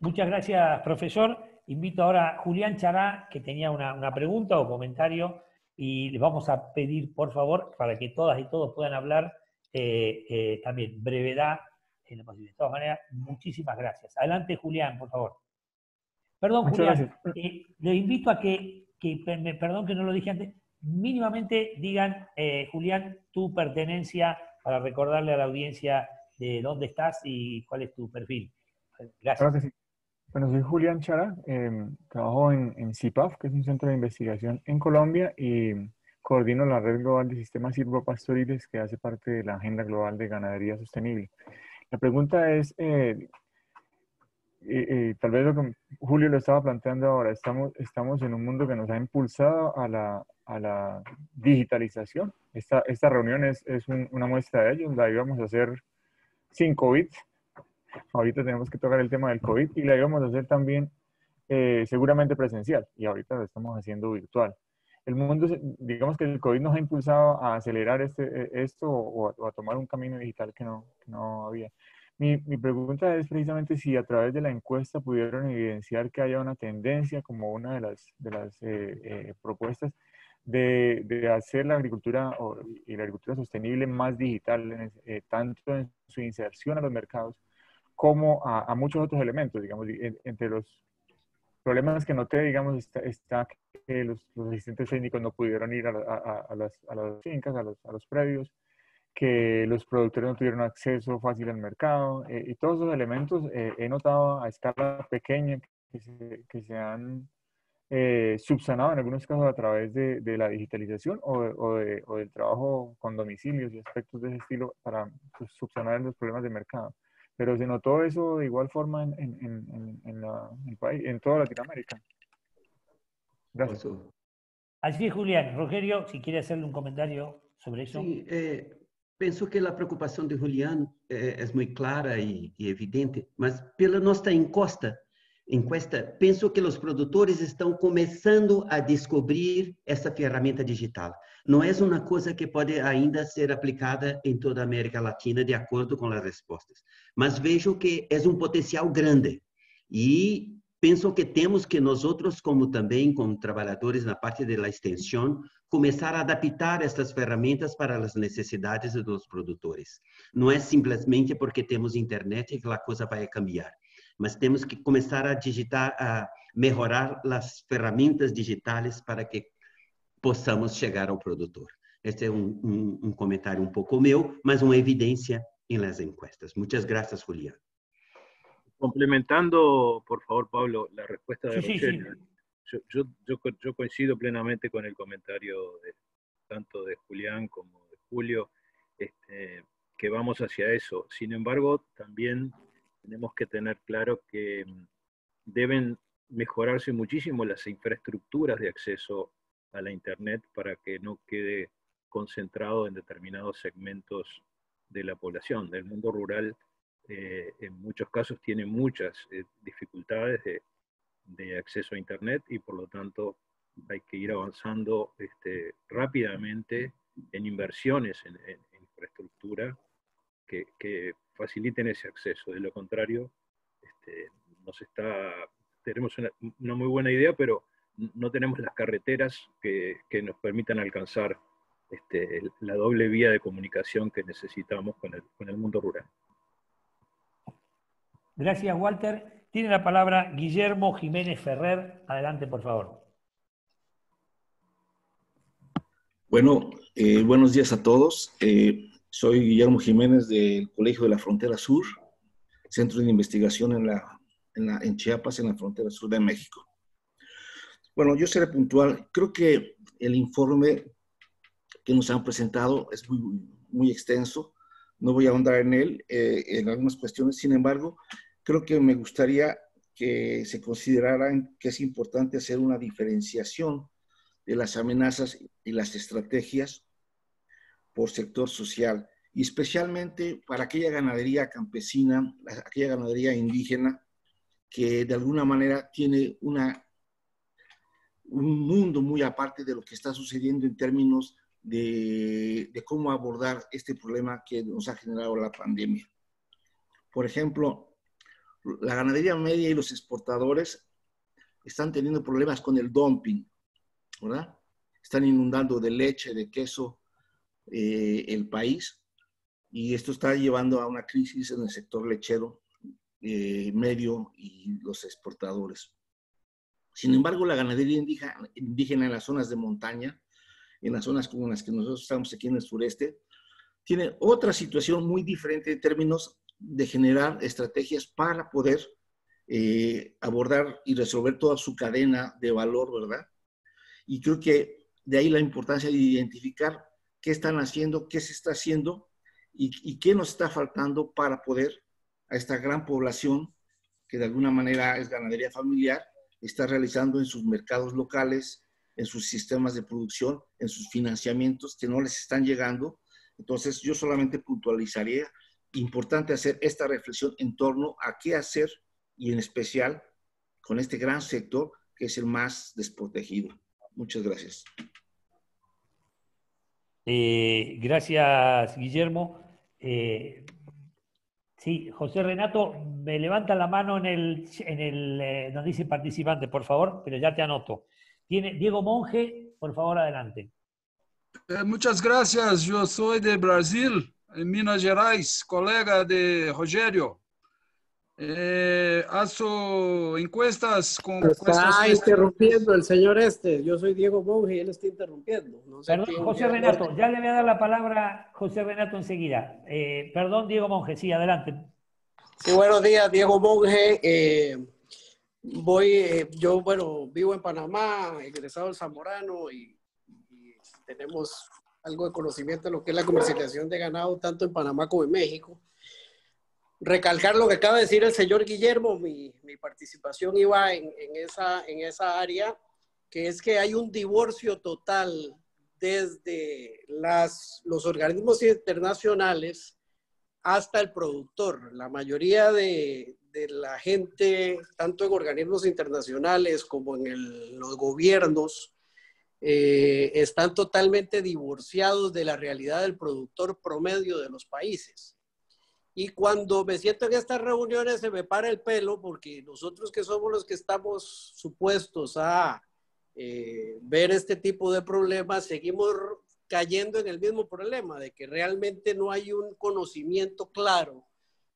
Muchas gracias, profesor. Invito ahora a Julián Chará, que tenía una, una pregunta o comentario, y les vamos a pedir, por favor, para que todas y todos puedan hablar, eh, eh, también brevedad en lo posible. De todas maneras, muchísimas gracias. Adelante, Julián, por favor. Perdón, Julián, eh, les invito a que, perdón que no lo dije antes, mínimamente digan, Julián, tu pertenencia para recordarle a la audiencia de dónde estás y cuál es tu perfil. Gracias. Bueno, soy Julián Chara, em, trabajo en, en CIPAF, que es un centro de investigación en Colombia, y coordino la red global de sistemas silvopastoriles que hace parte de la Agenda Global de Ganadería Sostenible. La pregunta es, eh, tal vez lo que Julio lo estaba planteando ahora, estamos, estamos en un mundo que nos ha impulsado a la, a la digitalización. Esta, esta reunión es, es una muestra de ello, la íbamos a hacer sin COVID, ahorita tenemos que tocar el tema del COVID y la íbamos a hacer también eh, seguramente presencial y ahorita lo estamos haciendo virtual. El mundo, digamos que el COVID nos ha impulsado a acelerar este, eh, esto o, a, tomar un camino digital que no, no había. Mi, mi, pregunta es precisamente si a través de la encuesta pudieron evidenciar que haya una tendencia como una de las, de las eh, propuestas de, de, hacer la agricultura y la agricultura sostenible más digital, tanto en su inserción a los mercados como a, muchos otros elementos, digamos, entre los problemas que noté, digamos, está, que los, asistentes técnicos no pudieron ir a, las, a las, fincas, a los, a los, predios, que los productores no tuvieron acceso fácil al mercado, eh, y todos esos elementos eh, he notado a escala pequeña que se, que se han eh, subsanado en algunos casos a través de, de la digitalización o, o, de, o, del trabajo con domicilios y aspectos de ese estilo para pues, subsanar los problemas de mercado pero se notó eso de igual forma en, en, en, la, el país, en toda Latinoamérica. Gracias. Así es, Julián. Rogerio, si quiere hacerle un comentario sobre eso. Sí, eh, penso que a preocupação de Julián é, é muito clara e, e, evidente, mas pela nossa encosta, encuesta, penso que os produtores estão começando a descobrir essa ferramenta digital. Não é uma coisa que pode ainda ser aplicada em toda a América Latina de acordo com as respostas, mas vejo que é um potencial grande e penso que temos que nós outros, como também como trabalhadores na parte da extensão, começar a adaptar estas ferramentas para as necessidades dos produtores. Não é simplesmente porque temos internet que a coisa vai cambiar, mas temos que começar a digitar, a melhorar as ferramentas digitais para que possamos chegar ao produtor. Este é um, um, um comentário um pouco meu, mas uma evidência em las encuestas. Muchas gracias, Julián. Complementando, por favor, Pablo, la respuesta de sí, Roger, sí, sí. Yo, yo, yo, coincido plenamente con el comentario de, tanto de Julián como de Julio, este, que vamos hacia eso. Sin embargo, también tenemos que tener claro que deben mejorarse muchísimo las infraestructuras de acceso a la Internet para que no quede concentrado en determinados segmentos de la población. Del mundo rural, eh, en muchos casos, tiene muchas eh, dificultades de, de, acceso a Internet y por lo tanto hay que ir avanzando este, rápidamente en inversiones en, en, infraestructura que, que, faciliten ese acceso. De lo contrario, este, nos está, tenemos una, una, muy buena idea, pero no tenemos las carreteras que, que nos permitan alcanzar este, la doble vía de comunicación que necesitamos con el, con el mundo rural. Gracias, Walter. Tiene la palabra Guillermo Jiménez Ferrer. Adelante, por favor. Bueno, eh, buenos días a todos. Eh, soy Guillermo Jiménez del Colegio de la Frontera Sur, Centro de Investigación en, la, en, Chiapas, en la frontera sur de México. Bueno, yo seré puntual. Creo que el informe que nos han presentado es muy, muy extenso. No voy a ahondar en él, eh, en algunas cuestiones. Sin embargo, creo que me gustaría que se consideraran que es importante hacer una diferenciación de las amenazas y las estrategias por sector social, y especialmente para aquella ganadería campesina, aquella ganadería indígena, que de alguna manera tiene una, un mundo muy aparte de lo que está sucediendo en términos de, de cómo abordar este problema que nos ha generado la pandemia. Por ejemplo, la ganadería media y los exportadores están teniendo problemas con el dumping, ¿verdad? Están inundando de leche, de queso eh, el país y esto está llevando a una crisis en el sector lechero eh, medio y los exportadores. Sin embargo, la ganadería indígena, en las zonas de montaña, en las zonas como las que nosotros estamos aquí en el sureste, tiene otra situación muy diferente en términos de generar estrategias para poder eh, abordar y resolver toda su cadena de valor, ¿verdad? Y creo que de ahí la importancia de identificar qué están haciendo, qué se está haciendo y, y qué nos está faltando para poder a esta gran población que de alguna manera es ganadería familiar, está realizando en sus mercados locales, en sus sistemas de producción, en sus financiamientos que no les están llegando. Entonces yo solamente puntualizaría, importante hacer esta reflexión en torno a qué hacer y en especial con este gran sector que es el más desprotegido. Muchas gracias. Eh, gracias, Guillermo. Eh, sí, José Renato, me levanta la mano en el, en el eh, nos dice participante, por favor, pero ya te anoto. Tiene Diego Monge, por favor, adelante. Eh, muchas gracias, yo soy de Brasil, en Minas Gerais, colega de Rogério. Eh, hago encuestas con... Está interrumpiendo el señor este. Yo soy Diego Monge y él está interrumpiendo. No sé perdón, José Renato, ya le voy a dar la palabra a José Renato enseguida. Eh, perdón, Diego Monge, sí, adelante. Sí, buenos días, Diego Monge. Eh, voy, eh, yo, bueno, vivo en Panamá, egresado del Zamorano y, y tenemos algo de conocimiento de lo que es la comercialización de ganado tanto en Panamá como en México recalcar lo que acaba de decir el señor Guillermo, mi, participación iba en, esa, en esa área, que es que hay un divorcio total desde las, los organismos internacionales hasta el productor. La mayoría de, la gente, tanto en organismos internacionales como en los gobiernos, eh, están totalmente divorciados de la realidad del productor promedio de los países. Y cuando me siento en estas reuniones se me para el pelo porque nosotros que somos los que estamos supuestos a eh, ver este tipo de problemas, seguimos cayendo en el mismo problema de que realmente no hay un conocimiento claro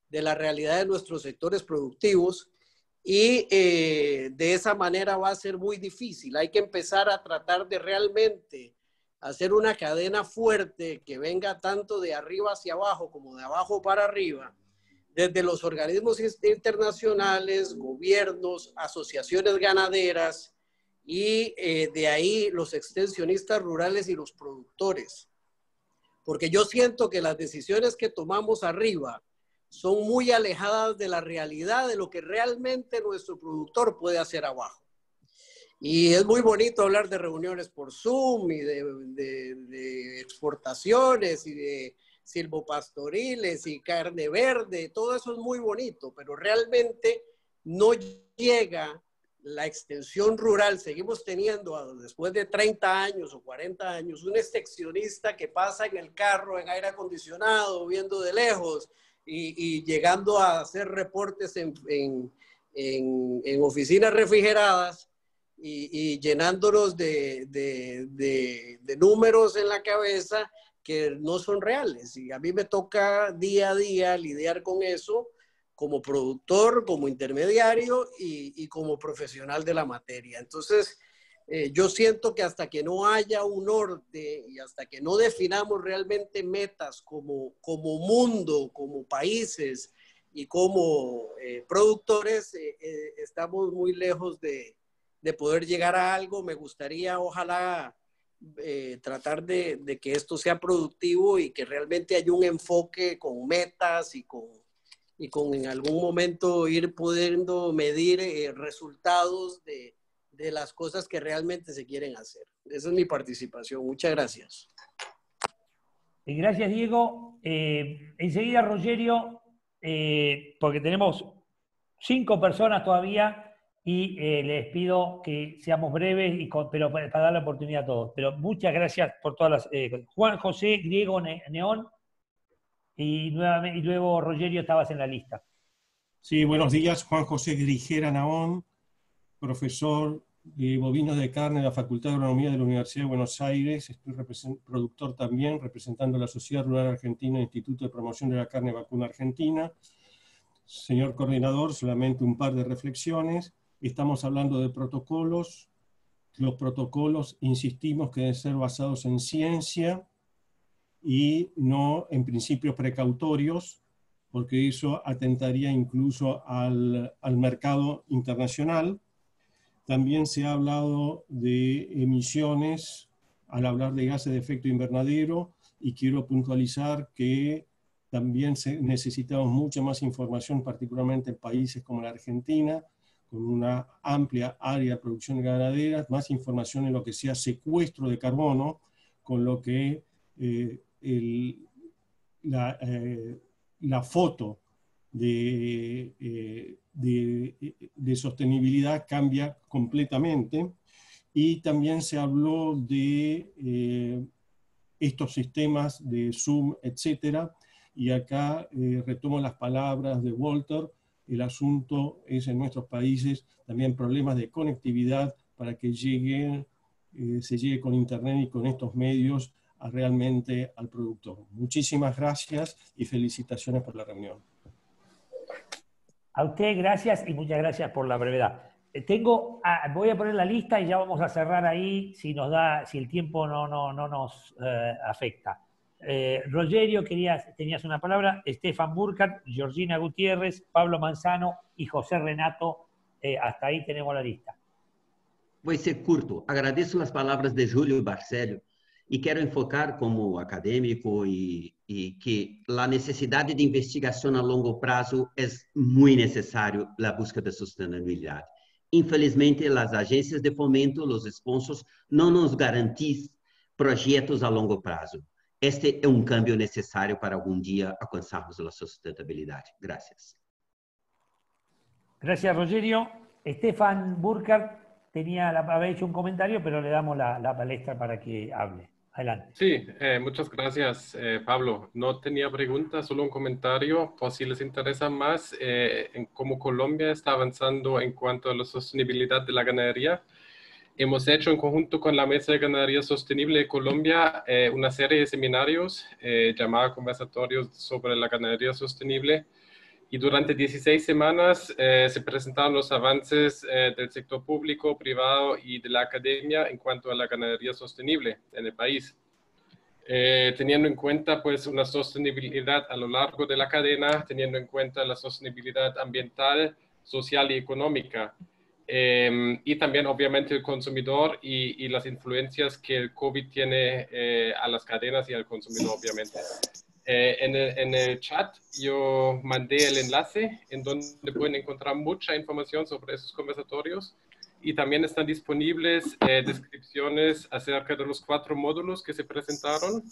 de la realidad de nuestros sectores productivos y eh, de esa manera va a ser muy difícil. Hay que empezar a tratar de realmente hacer una cadena fuerte que venga tanto de arriba hacia abajo como de abajo para arriba, desde los organismos internacionales, gobiernos, asociaciones ganaderas y eh, de ahí los extensionistas rurales y los productores. Porque yo siento que las decisiones que tomamos arriba son muy alejadas de la realidad de lo que realmente nuestro productor puede hacer abajo. Y es muy bonito hablar de reuniones por Zoom y de, de, de, exportaciones y de silvopastoriles y carne verde, todo eso es muy bonito, pero realmente no llega la extensión rural. Seguimos teniendo, después de 30 años o 40 años, un extensionista que pasa en el carro, en aire acondicionado, viendo de lejos y, y llegando a hacer reportes en, en en, en oficinas refrigeradas y, llenándonos de, de, de, de, números en la cabeza que no son reales. Y a mí me toca día a día lidiar con eso como productor, como intermediario y, y como profesional de la materia. Entonces, eh, yo siento que hasta que no haya un norte y hasta que no definamos realmente metas como, como mundo, como países y como eh, productores, eh, estamos muy lejos de, de poder llegar a algo. Me gustaría, ojalá, eh, tratar de, que esto sea productivo y que realmente haya un enfoque con metas y con, y con en algún momento ir pudiendo medir eh, resultados de, de, las cosas que realmente se quieren hacer. Esa es mi participación. Muchas gracias. Gracias, Diego. Eh, enseguida, Rogerio, porque tenemos cinco personas todavía y eh, les pido que seamos breves, y pero para, dar la oportunidad a todos. Pero muchas gracias por todas las... Eh, Juan José Griego Neón y, nuevamente, y luego Rogerio estabas en la lista. Sí, buenos días. Juan José Grigera Naón, profesor de bovinos de carne de la Facultad de Agronomía de la Universidad de Buenos Aires. Estoy productor también, representando la Sociedad Rural Argentina, Instituto de Promoción de la Carne Vacuna Argentina. Señor coordinador, solamente un par de reflexiones. Estamos hablando de protocolos. Los protocolos, insistimos, que deben ser basados en ciencia y no en principios precautorios, porque eso atentaría incluso al, al mercado internacional. También se ha hablado de emisiones al hablar de gases de efecto invernadero y quiero puntualizar que también necesitamos mucha más información, particularmente en países como la Argentina, con una amplia área de producción ganadera, más información en lo que sea secuestro de carbono, con lo que eh, la, eh, la, foto de, eh, de, de, sostenibilidad cambia completamente. Y también se habló de estos sistemas de Zoom, etcétera. Y acá retomo las palabras de Walter, el asunto es en nuestros países también problemas de conectividad para que lleguen, eh, se llegue con Internet y con estos medios a realmente al productor. Muchísimas gracias y felicitaciones por la reunión. A usted gracias y muchas gracias por la brevedad. Eh, tengo, ah, voy a poner la lista y ya vamos a cerrar ahí si nos da, si el tiempo no, no, no nos eh, afecta. Eh, Rogerio, querías, tenías una palabra, Estefan Burkhardt, Georgina Gutiérrez, Pablo Manzano y José Renato. Eh, hasta ahí tenemos la lista. Voy a ser curto. Agradezco las palabras de Julio Barcelio y quiero enfocar como académico y, que la necesidad de investigación a longo prazo es muy necesario la búsqueda de sostenibilidad. Infelizmente, las agencias de fomento, los sponsors, no nos garantizan proyectos a longo prazo. Este é um cambio necessário para algum dia alcançarmos a sustentabilidade. Gracias. Gracias, Rogerio. Estefan Burkhardt tenía había hecho un comentario, pero le damos la, la palestra para que hable. Adelante. Sí, eh, muchas gracias, eh, Pablo. No tenía preguntas, solo un comentario, por si les interesa más eh, en cómo Colombia está avanzando en cuanto a la sostenibilidad de la ganadería. Hemos hecho en conjunto con la Mesa de Ganadería Sostenible de Colombia eh, una serie de seminarios eh, llamados conversatorios sobre la ganadería sostenible y durante 16 semanas eh, se presentaron los avances eh, del sector público, privado y de la academia en cuanto a la ganadería sostenible en el país. teniendo en cuenta pues una sostenibilidad a lo largo de la cadena, teniendo en cuenta la sostenibilidad ambiental, social y económica. Eh, y también obviamente el consumidor y, y, las influencias que el COVID tiene eh, a las cadenas y al consumidor obviamente. Eh, en, el, en, el, chat yo mandé el enlace en donde pueden encontrar mucha información sobre esos conversatorios y también están disponibles eh, descripciones acerca de los cuatro módulos que se presentaron.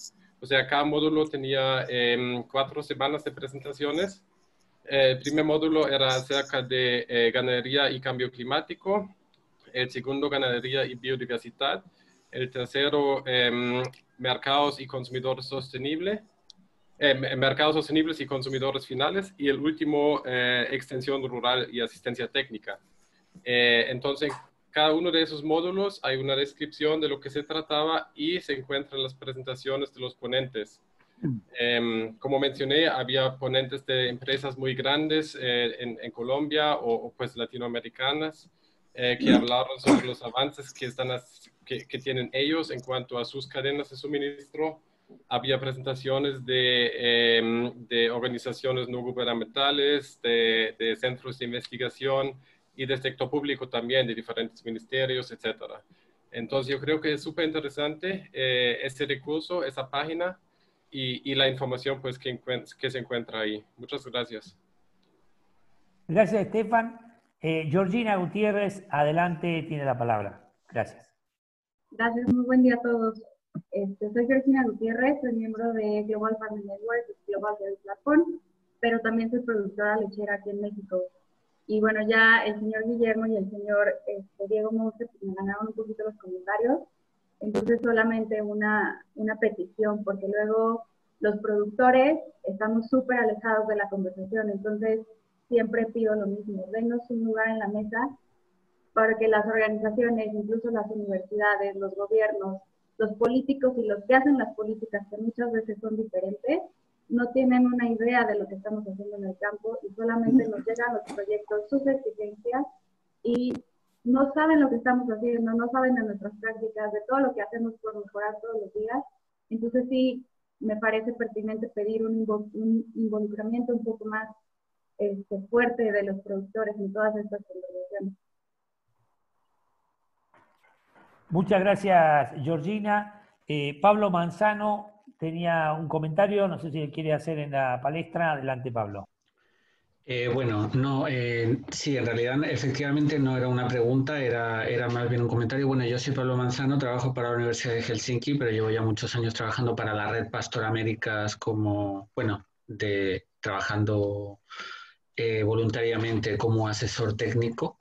O sea, cada módulo tenía em, cuatro semanas de presentaciones el primer módulo era acerca de eh, ganadería y cambio climático, el segundo ganadería y biodiversidad, el tercero em, mercados y consumidores sostenible, eh, mercados sostenibles y consumidores finales, y el último, eh, extensión rural y asistencia técnica. Eh, entonces, cada uno de esos módulos hay una descripción de lo que se trataba y se encuentran las presentaciones de los ponentes. Em, como mencioné, había ponentes de empresas muy grandes en, en, Colombia o, pues latinoamericanas que hablaron sobre los avances que, están, que, que tienen ellos en cuanto a sus cadenas de suministro había presentaciones de, em, de organizaciones no gubernamentales, de, de, centros de investigación y del sector público también, de diferentes ministerios, etc. Entonces yo creo que es súper interesante eh, este recurso, esa página y, y la información pues, que, que, se encuentra ahí. Muchas gracias. Gracias, Estefan. Eh, Georgina Gutiérrez, adelante, tiene la palabra. Gracias. Gracias, muy buen día a todos. Este, soy Georgina Gutiérrez, soy miembro de Global Farming Network, Global Service Platform, pero también soy productora lechera aquí en México. Y bueno, ya el señor Guillermo y el señor este, Diego Monte pues, me ganaron un poquito los comentarios. Entonces solamente una, una petición, porque luego los productores estamos súper alejados de la conversación. Entonces siempre pido lo mismo, denos un lugar en la mesa para que las organizaciones, incluso las universidades, los gobiernos, los políticos y los que hacen las políticas, que muchas veces son diferentes, no tienen una idea de lo que estamos haciendo en el campo y solamente nos llegan los proyectos, sus exigencias y no saben lo que estamos haciendo, no saben de nuestras prácticas, de todo lo que hacemos por mejorar todos los días. Entonces sí, me parece pertinente pedir un, involucramiento un poco más este, fuerte de los productores en todas estas conversaciones. Muchas gracias, Georgina. Eh, Pablo Manzano tenía un comentario, no sé si quiere hacer en la palestra. Adelante, Pablo. Eh, bueno, no, eh, sí, en realidad efectivamente no era una pregunta, era, era más bien un comentario. Bueno, yo soy Pablo Manzano, trabajo para la Universidad de Helsinki, pero llevo ya muchos años trabajando para la red Pastor Américas como, bueno, de, trabajando voluntariamente como asesor técnico.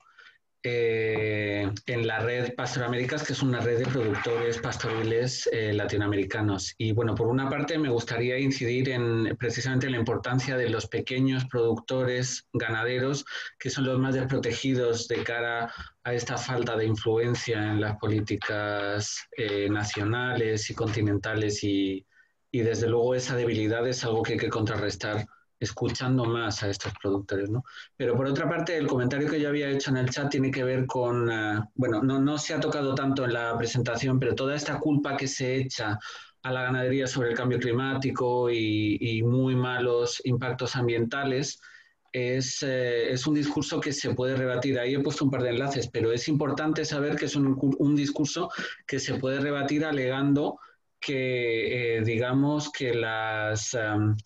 Eh, en la red Pastor Américas, que es una red de productores pastoriles eh, latinoamericanos. Y bueno, por una parte me gustaría incidir en precisamente la importancia de los pequeños productores ganaderos, que son los más desprotegidos de cara a esta falta de influencia en las políticas eh, nacionales y continentales y, y desde luego esa debilidad es algo que hay que contrarrestar escuchando más a estos productores, ¿no? Pero por otra parte, el comentario que yo había hecho en el chat tiene que ver con, eh, bueno, no, no se ha tocado tanto en la presentación, pero toda esta culpa que se echa a la ganadería sobre el cambio climático y, muy malos impactos ambientales, es, eh, es, un discurso que se puede rebatir. Ahí he puesto un par de enlaces, pero es importante saber que es un discurso que se puede rebatir alegando que, eh, digamos, que las,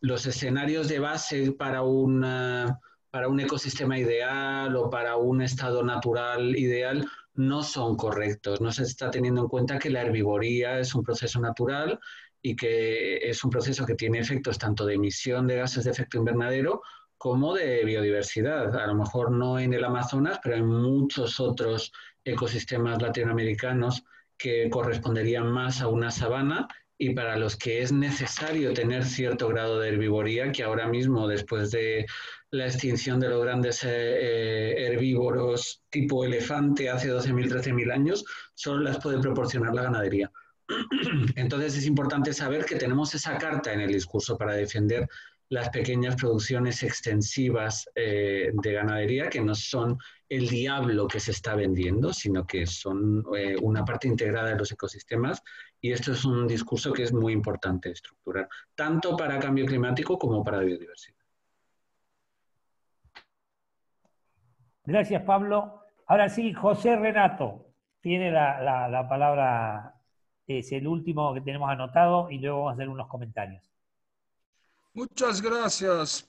los escenarios de base para, una, para un ecosistema ideal o para un estado natural ideal no son correctos. No se está teniendo en cuenta que la herbivoría es un proceso natural y que es un proceso que tiene efectos tanto de emisión de gases de efecto invernadero como de biodiversidad. A lo mejor no en el Amazonas, pero en muchos otros ecosistemas latinoamericanos que corresponderían más a una sabana y para los que es necesario tener cierto grado de herbivoría, que ahora mismo, después de la extinción de los grandes eh, eh, herbívoros tipo elefante hace 12.000, 13.000 años, solo las puede proporcionar la ganadería. Entonces es importante saber que tenemos esa carta en el discurso para defender las pequeñas producciones extensivas eh, de ganadería, que no son el diablo que se está vendiendo, sino que son eh, una parte integrada de los ecosistemas. Y esto es un discurso que es muy importante estructurar, tanto para cambio climático como para biodiversidad. Gracias, Pablo. Ahora sí, José Renato tiene la, la palabra, es el último que tenemos anotado y luego vamos a hacer unos comentarios. Muchas gracias.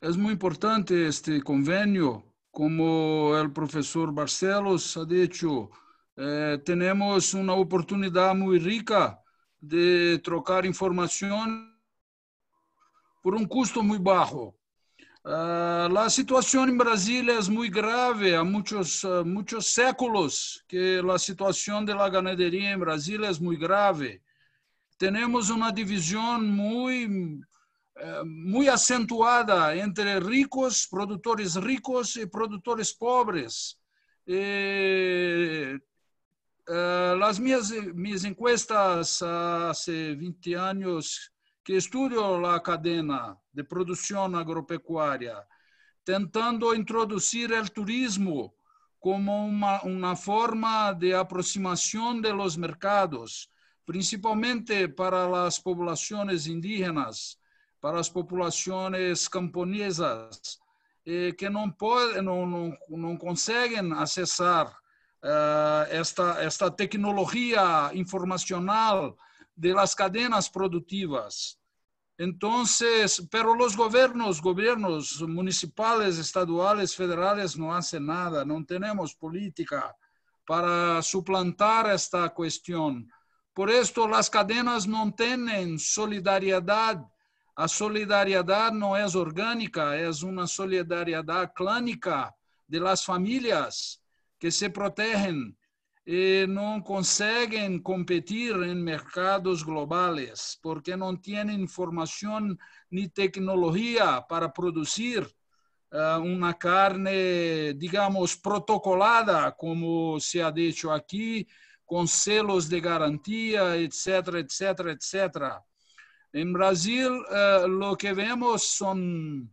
Es muy importante este convenio. Como el profesor Barcelos ha dicho, eh, tenemos una oportunidad muy rica de trocar información por un costo muy bajo. Uh, la situación en Brasil es muy grave, há muchos, uh, muchos séculos que la situación de la ganadería en Brasil es muy grave. Tenemos una división muy, eh, muy acentuada entre ricos, productores ricos y productores pobres. Eh, eh, las mías, mis encuestas hace 20 años que estudio la cadena de producción agropecuaria, tentando introducir el turismo como uma, uma forma de aproximação de los mercados, principalmente para as populações indígenas, para as populações camponesas, eh, que não, pode, não, não, não conseguem acessar uh, esta, esta tecnologia informacional de las cadenas produtivas. Entonces, pero los gobiernos, gobiernos municipales, estaduales, federales no hacen nada, no tenemos política para suplantar esta cuestión. Por esto las cadenas no tienen solidaridad. La solidaridad no es orgánica, es una solidaridad clánica de las familias que se protegen e não conseguem competir em mercados globais, porque não têm informação nem tecnologia para produzir uh, uma carne, digamos, protocolada, como se ha dicho aqui, com selos de garantia, etc., etc., etc. Em Brasil, uh, o que vemos são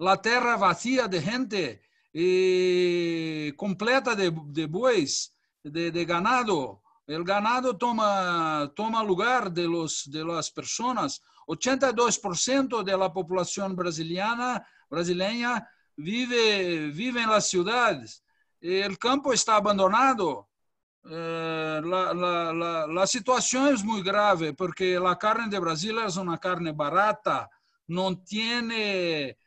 a terra vazia de gente e completa de, de bois, de, ganado. El ganado toma, toma lugar de, los, de las personas. 82% de la población brasileña, brasileña vive, vive en las ciudades. Campo está abandonado. Eh, la, la, la, situación es muy grave porque la carne de Brasil es una carne barata, no tiene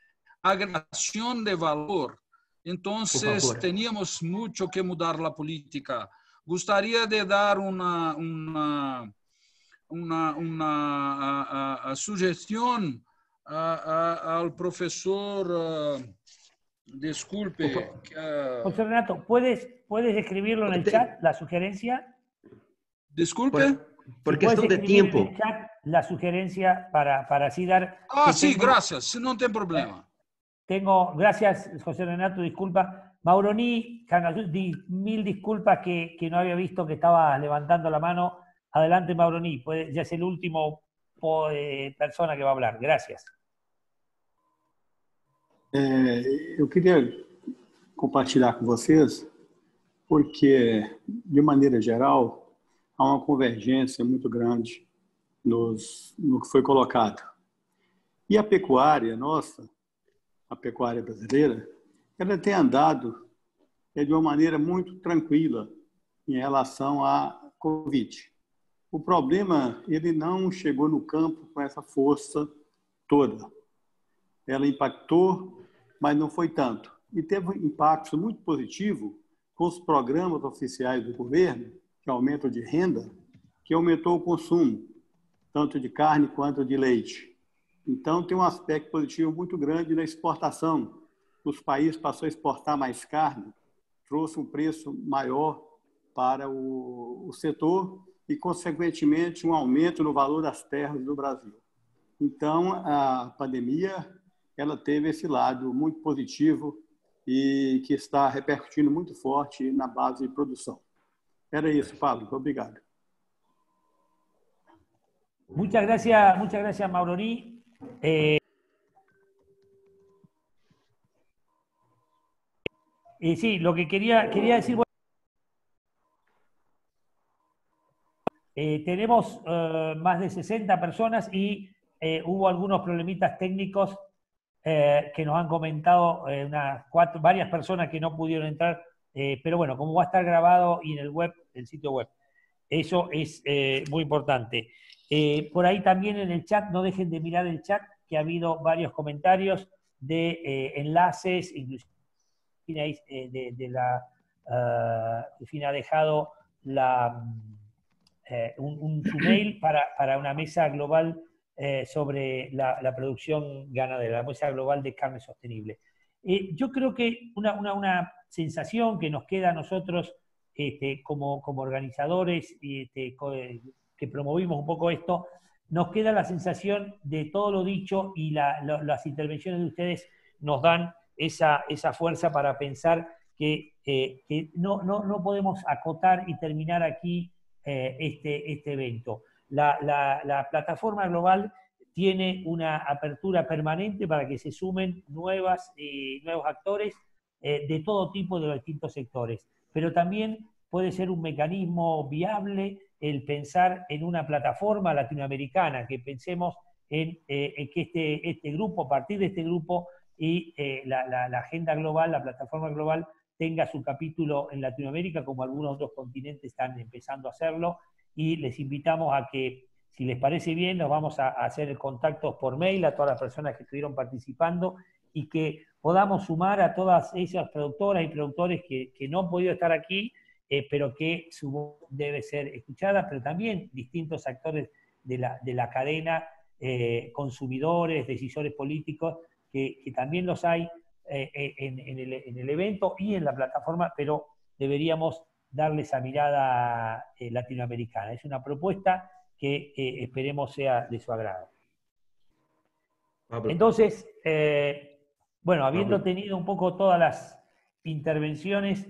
agregación de valor. Entonces, teníamos mucho que mudar la política. Gustaría de dar una, una, una, una sugestión al profesor, disculpe. José Renato, ¿puedes, ¿puedes escribirlo en el chat, la sugerencia? Disculpe. Por, cuestión de tiempo. En el chat la sugerencia para, para así dar... Ah, sí, gracias, no tem problema. Tengo, gracias José Renato, disculpa. Mauroni, mil disculpas que, no había visto que estaba levantando la mano. Adelante, Mauroni, ya es el último eh, persona que va a hablar. Gracias. É, eu queria compartilhar com vocês, porque, de maneira geral, há uma convergência muito grande nos, no que foi colocado. E a pecuária nossa, a pecuária brasileira, ela tem andado é, de uma maneira muito tranquila em relação à Covid. O problema, ele não chegou no campo com essa força toda. Ela impactou, mas não foi tanto. E teve um impacto muito positivo com os programas oficiais do governo, que aumentam de renda, que aumentou o consumo, tanto de carne quanto de leite. Então, tem um aspecto positivo muito grande na exportação. Os países passou a exportar mais carne, trouxe um preço maior para o, o setor e, consequentemente, um aumento no valor das terras do Brasil. Então, a pandemia ela teve esse lado muito positivo e que está repercutindo muito forte na base de produção. Era isso, Pablo. Obrigado. Muchas gracias, muchas gracias, Mauroni. Eh, y sí, lo que quería, quería decir, eh, tenemos eh, más de 60 personas y hubo algunos problemitas técnicos que nos han comentado unas cuatro, varias personas que no pudieron entrar, pero bueno, como va a estar grabado y en el web, el sitio web, eso es muy importante. Eh, por ahí también en el chat, no dejen de mirar el chat, que ha habido varios comentarios de eh, enlaces, inclusive eh, de, la, uh, ha dejado la, un, un mail para, para, una mesa global sobre la, producción ganadera, la mesa global de carne sostenible. yo creo que una, una, sensación que nos queda a nosotros este, como, como organizadores este, que promovimos un poco esto, nos queda la sensación de todo lo dicho y las intervenciones de ustedes nos dan esa, esa fuerza para pensar que, eh, no, no, podemos acotar y terminar aquí eh, este, este evento. La, plataforma global tiene una apertura permanente para que se sumen nuevas, eh, nuevos actores de todo tipo de los distintos sectores, pero también puede ser un mecanismo viable el pensar en una plataforma latinoamericana, que pensemos en, que este, este grupo, a partir de este grupo, y eh, la, agenda global, la plataforma global, tenga su capítulo en Latinoamérica, como algunos otros continentes están empezando a hacerlo, y les invitamos a que, si les parece bien, nos vamos a, hacer contactos por mail a todas las personas que estuvieron participando y que podamos sumar a todas esas productoras y productores que, no han podido estar aquí, eh, pero que su voz debe ser escuchada, pero también distintos actores de la, cadena, eh, consumidores, decisores políticos, que, también los hay eh, eh, en, el, evento y en la plataforma, pero deberíamos darle esa mirada eh, latinoamericana. Es una propuesta que esperemos sea de su agrado. Entonces, bueno, habiendo tenido un poco todas las intervenciones,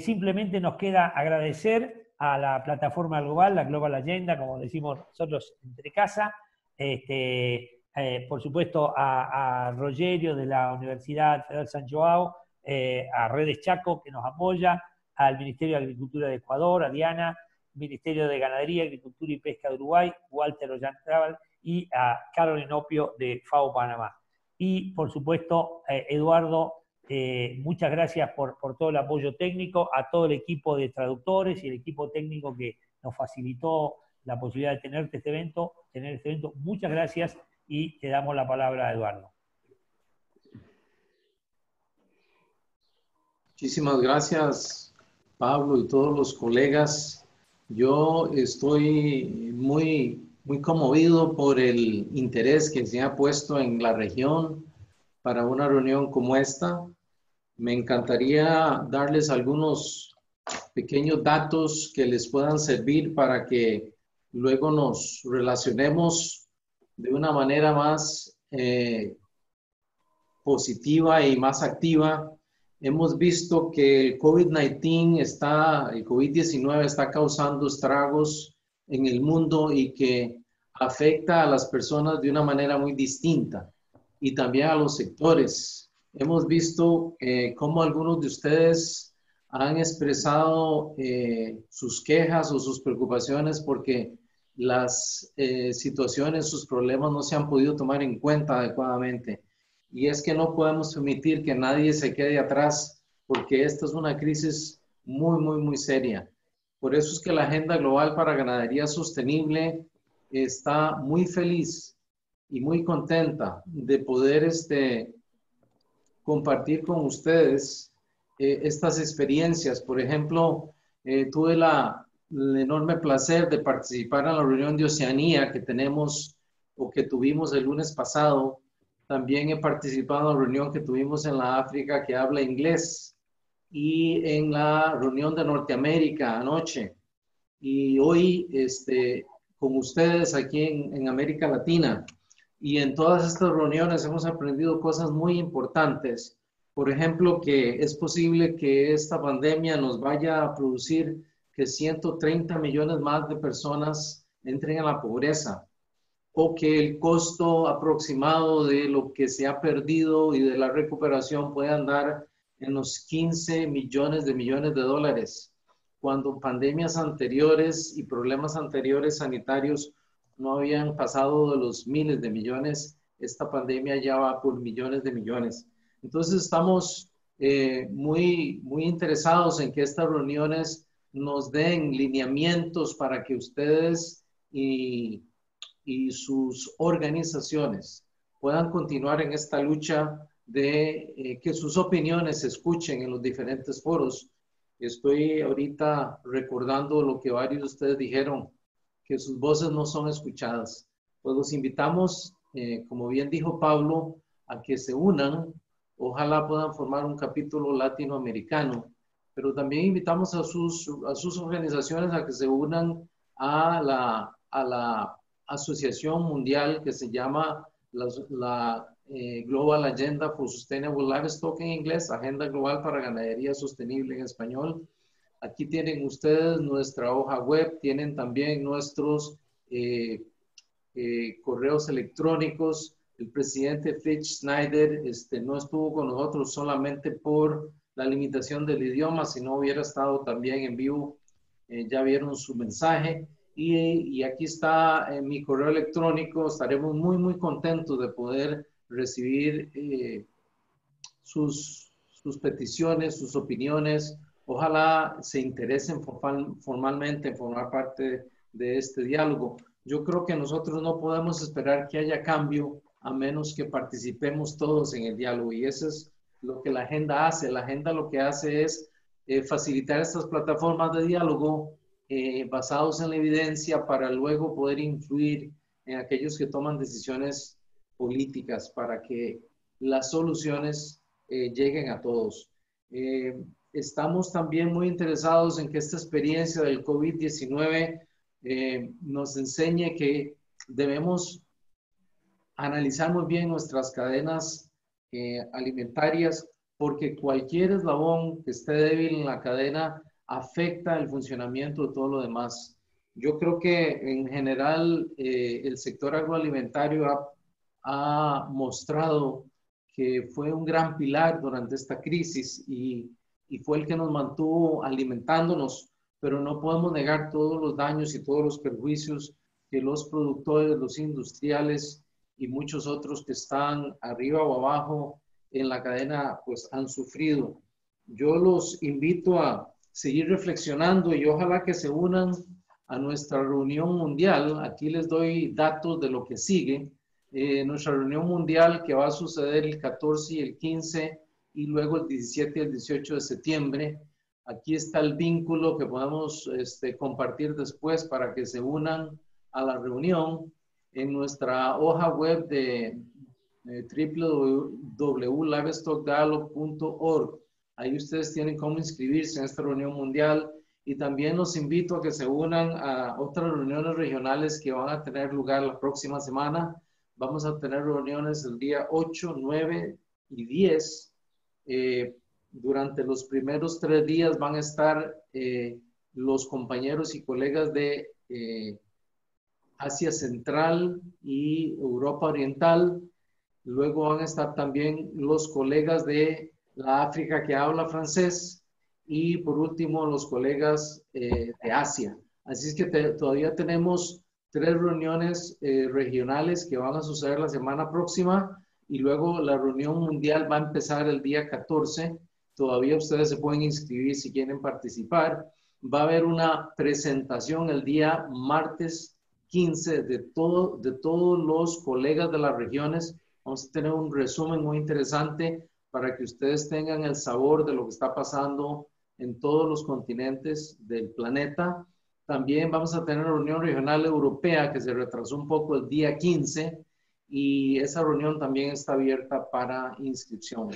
simplemente nos queda agradecer a la plataforma global, la Global Agenda, como decimos nosotros entre casa, este, eh, por supuesto a, Rogerio de la Universidad Federal San Joao, eh, a Redes Chaco que nos apoya, al Ministerio de Agricultura de Ecuador, a Diana, Ministerio de Ganadería, Agricultura y Pesca de Uruguay, Walter Ollantraval y a Carolyn Opio de FAO Panamá. Y por supuesto, eh, Eduardo, muchas gracias por, todo el apoyo técnico, a todo el equipo de traductores y el equipo técnico que nos facilitó la posibilidad de tenerte este evento, tener este evento. Muchas gracias y te damos la palabra a Eduardo. Muchísimas gracias, Pablo y todos los colegas. Yo estoy muy, muy conmovido por el interés que se ha puesto en la región para una reunión como esta. Me encantaría darles algunos pequeños datos que les puedan servir para que luego nos relacionemos de una manera más eh, positiva y más activa. Hemos visto que el COVID-19 está, el COVID-19 está causando estragos en el mundo y que afecta a las personas de una manera muy distinta y también a los sectores. Hemos visto eh, cómo algunos de ustedes han expresado eh, sus quejas o sus preocupaciones porque las eh, situaciones, sus problemas no se han podido tomar en cuenta adecuadamente. Y es que no podemos permitir que nadie se quede atrás porque esta es una crisis muy, muy, muy seria. Por eso es que la Agenda Global para Ganadería Sostenible está muy feliz y muy contenta de poder este, compartir con ustedes eh, estas experiencias. Por ejemplo, eh, tuve la, el enorme placer de participar en la reunión de Oceanía que tenemos o que tuvimos el lunes pasado. También he participado en la reunión que tuvimos en la África que habla inglés y en la reunión de Norteamérica anoche. Y hoy este, con ustedes aquí en, en América Latina. Y en todas estas reuniones hemos aprendido cosas muy importantes. Por ejemplo, que es posible que esta pandemia nos vaya a producir que 130 millones más de personas entren a la pobreza o que el costo aproximado de lo que se ha perdido y de la recuperación puede andar en los 15 millones de millones de dólares, cuando pandemias anteriores y problemas anteriores sanitarios no habían pasado de los miles de millones, esta pandemia ya va por millones de millones. Entonces estamos eh, muy, muy interesados en que estas reuniones nos den lineamientos para que ustedes y, sus organizaciones puedan continuar en esta lucha de eh, que sus opiniones se escuchen en los diferentes foros. Estoy ahorita recordando lo que varios de ustedes dijeron, que sus voces no son escuchadas. Pues los invitamos, eh, como bien dijo Pablo, a que se unan. Ojalá puedan formar un capítulo latinoamericano pero también invitamos a sus, a sus organizaciones a que se unan a la, a la asociación mundial que se llama la, la eh, Global Agenda for Sustainable Livestock en inglés, Agenda Global para Ganadería Sostenible en español. Aquí tienen ustedes nuestra hoja web, tienen también nuestros eh, eh, correos electrónicos. El presidente Fitch Snyder este, no estuvo con nosotros solamente por la limitación del idioma, si no hubiera estado también en vivo, ya vieron su mensaje. Y, aquí está en mi correo electrónico, estaremos muy, muy contentos de poder recibir eh, sus, sus peticiones, sus opiniones. Ojalá se interesen formalmente en formar parte de este diálogo. Yo creo que nosotros no podemos esperar que haya cambio a menos que participemos todos en el diálogo y eso es lo que la agenda hace. La agenda lo que hace es eh, facilitar estas plataformas de diálogo eh, basados en la evidencia para luego poder influir en aquellos que toman decisiones políticas para que las soluciones eh, lleguen a todos. Eh, estamos también muy interesados en que esta experiencia del COVID-19 eh, nos enseñe que debemos analizar muy bien nuestras cadenas alimentarias porque cualquier eslabón que esté débil en la cadena afecta el funcionamiento de todo lo demás. Yo creo que en general el sector agroalimentario ha ha mostrado que fue un gran pilar durante esta crisis y, y, fue el que nos mantuvo alimentándonos, pero no podemos negar todos los daños y todos los perjuicios que los productores, los industriales y muchos otros que están arriba o abajo en la cadena, pues han sufrido. Yo los invito a seguir reflexionando y ojalá que se unan a nuestra reunión mundial. Aquí les doy datos de lo que sigue eh, nuestra reunión mundial que va a suceder el 14 y el 15 y luego el 17 y el 18 de septiembre. Aquí está el vínculo que podemos este, compartir después para que se unan a la reunión en nuestra hoja web de eh, www.livestockdialog.org. Ahí ustedes tienen cómo inscribirse en esta reunión mundial y también los invito a que se unan a otras reuniones regionales que van a tener lugar la próxima semana Vamos a tener reuniones el día 8, 9 y 10. Eh, durante los primeros tres días van a estar eh, los compañeros y colegas de eh, Asia Central y Europa Oriental. Luego van a estar también los colegas de la África que habla francés y por último los colegas de Asia. Así es que todavía tenemos tres reuniones eh, regionales que van a suceder la semana próxima y luego la reunión mundial va a empezar el día 14. Todavía ustedes se pueden inscribir si quieren participar. Va a haber una presentación el día martes 15 de, todo, de todos los colegas de las regiones. Vamos a tener un resumen muy interesante para que ustedes tengan el sabor de lo que está pasando en todos los continentes del planeta también vamos a tener una reunión regional europea que se retrasó un poco el día 15 y esa reunión también está abierta para inscripción.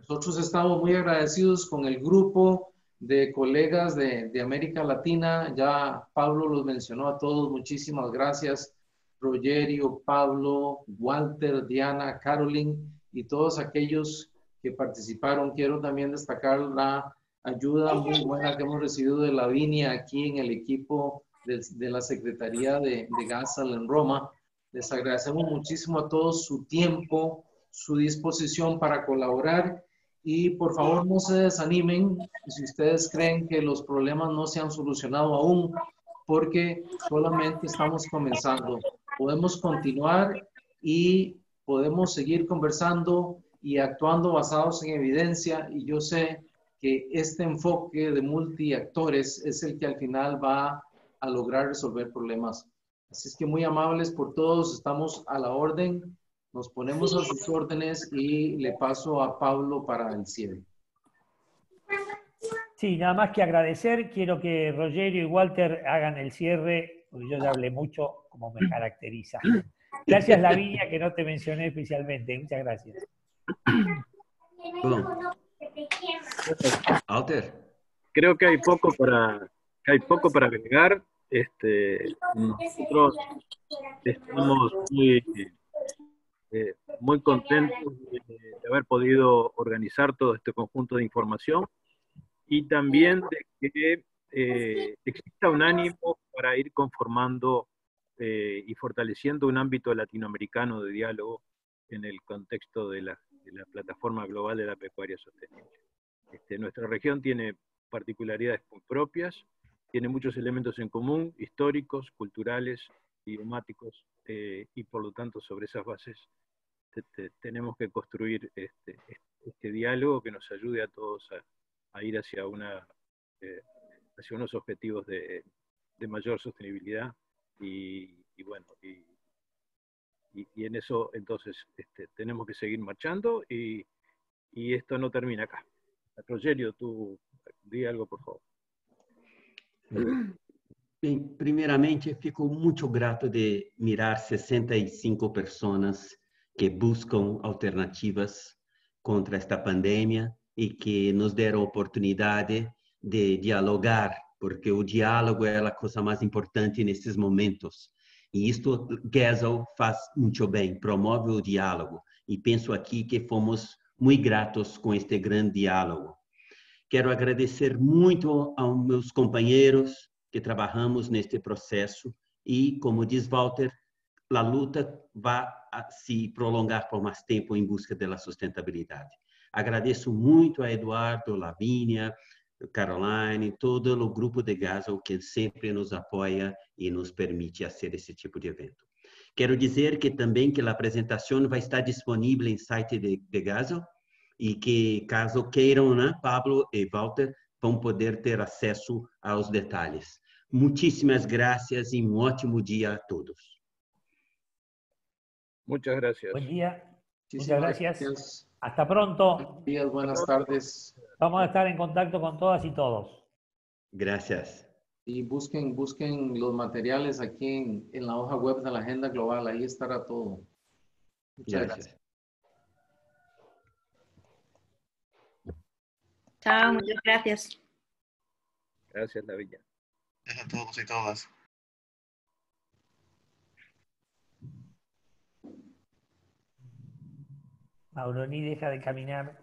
Nosotros estamos muy agradecidos con el grupo de colegas de, de América Latina. Ya Pablo los mencionó a todos. Muchísimas gracias. Rogerio, Pablo, Walter, Diana, Caroline y todos aquellos que participaron. Quiero también destacar la ayuda muy buena que hemos recibido de la Vinia aquí en el equipo de, de la Secretaría de, de Gasal en Roma. Les agradecemos muchísimo a todos su tiempo, su disposición para colaborar y por favor no se desanimen si ustedes creen que los problemas no se han solucionado aún, porque solamente estamos comenzando. Podemos continuar y podemos seguir conversando y actuando basados en evidencia y yo sé que este enfoque de multiactores es el que al final va a lograr resolver problemas. Así es que muy amables por todos, estamos a la orden, nos ponemos a sus órdenes y le paso a Pablo para el cierre. Sí, nada más que agradecer, quiero que Rogerio y Walter hagan el cierre, porque yo ya hablé mucho, como me caracteriza. Gracias Lavinia, que no te mencioné especialmente, muchas gracias. Creo que hay poco para, hay poco para agregar. Este, nosotros estamos muy, eh, muy contentos de, haber podido organizar todo este conjunto de información y también de que eh, exista un ánimo para ir conformando eh, y fortaleciendo un ámbito latinoamericano de diálogo en el contexto de la, de la plataforma global de la pecuaria sostenible. Este, nuestra región tiene particularidades propias, tiene muchos elementos en común, históricos, culturales, idiomáticos, eh, y por lo tanto sobre esas bases tenemos que construir este, este, diálogo que nos ayude a todos a, ir hacia, una, eh, hacia unos objetivos de, de mayor sostenibilidad y, bueno, y, y, en eso entonces este, tenemos que seguir marchando y, y esto no termina acá. Rogelio, tú di algo, por favor. Bem, primeiramente, fico muito grato de mirar 65 pessoas que buscam alternativas contra esta pandemia e que nos deram a oportunidade de dialogar, porque o diálogo é a coisa mais importante nesses momentos. E isto Gesell faz muito bem, promove o diálogo. E penso aqui que fomos muito gratos com este grande diálogo. Quero agradecer muito aos meus companheiros que trabalhamos neste processo e, como diz Walter, a luta vai se prolongar por mais tempo em busca da sustentabilidade. Agradeço muito a Eduardo, Lavínia, Caroline, todo o grupo de Gaza, que sempre nos apoia e nos permite fazer esse tipo de evento. Quero dizer que também que a apresentação vai estar disponível em site de, de Gaza e que, caso queiram, né, Pablo e Walter vão poder ter acesso aos detalhes. Muitíssimas graças e um ótimo dia a todos. Muchas gracias. Buen día. Muchas gracias. Hasta pronto. Buenos días, buenas tardes. Vamos a estar en contacto con todas y todos. Gracias. Y busquen, busquen los materiales aquí en, en la hoja web de la Agenda Global, ahí estará todo. Muchas gracias. Chao, muchas gracias. Gracias, Lavilla. Gracias a todos y todas. Mauro ni deja de caminar.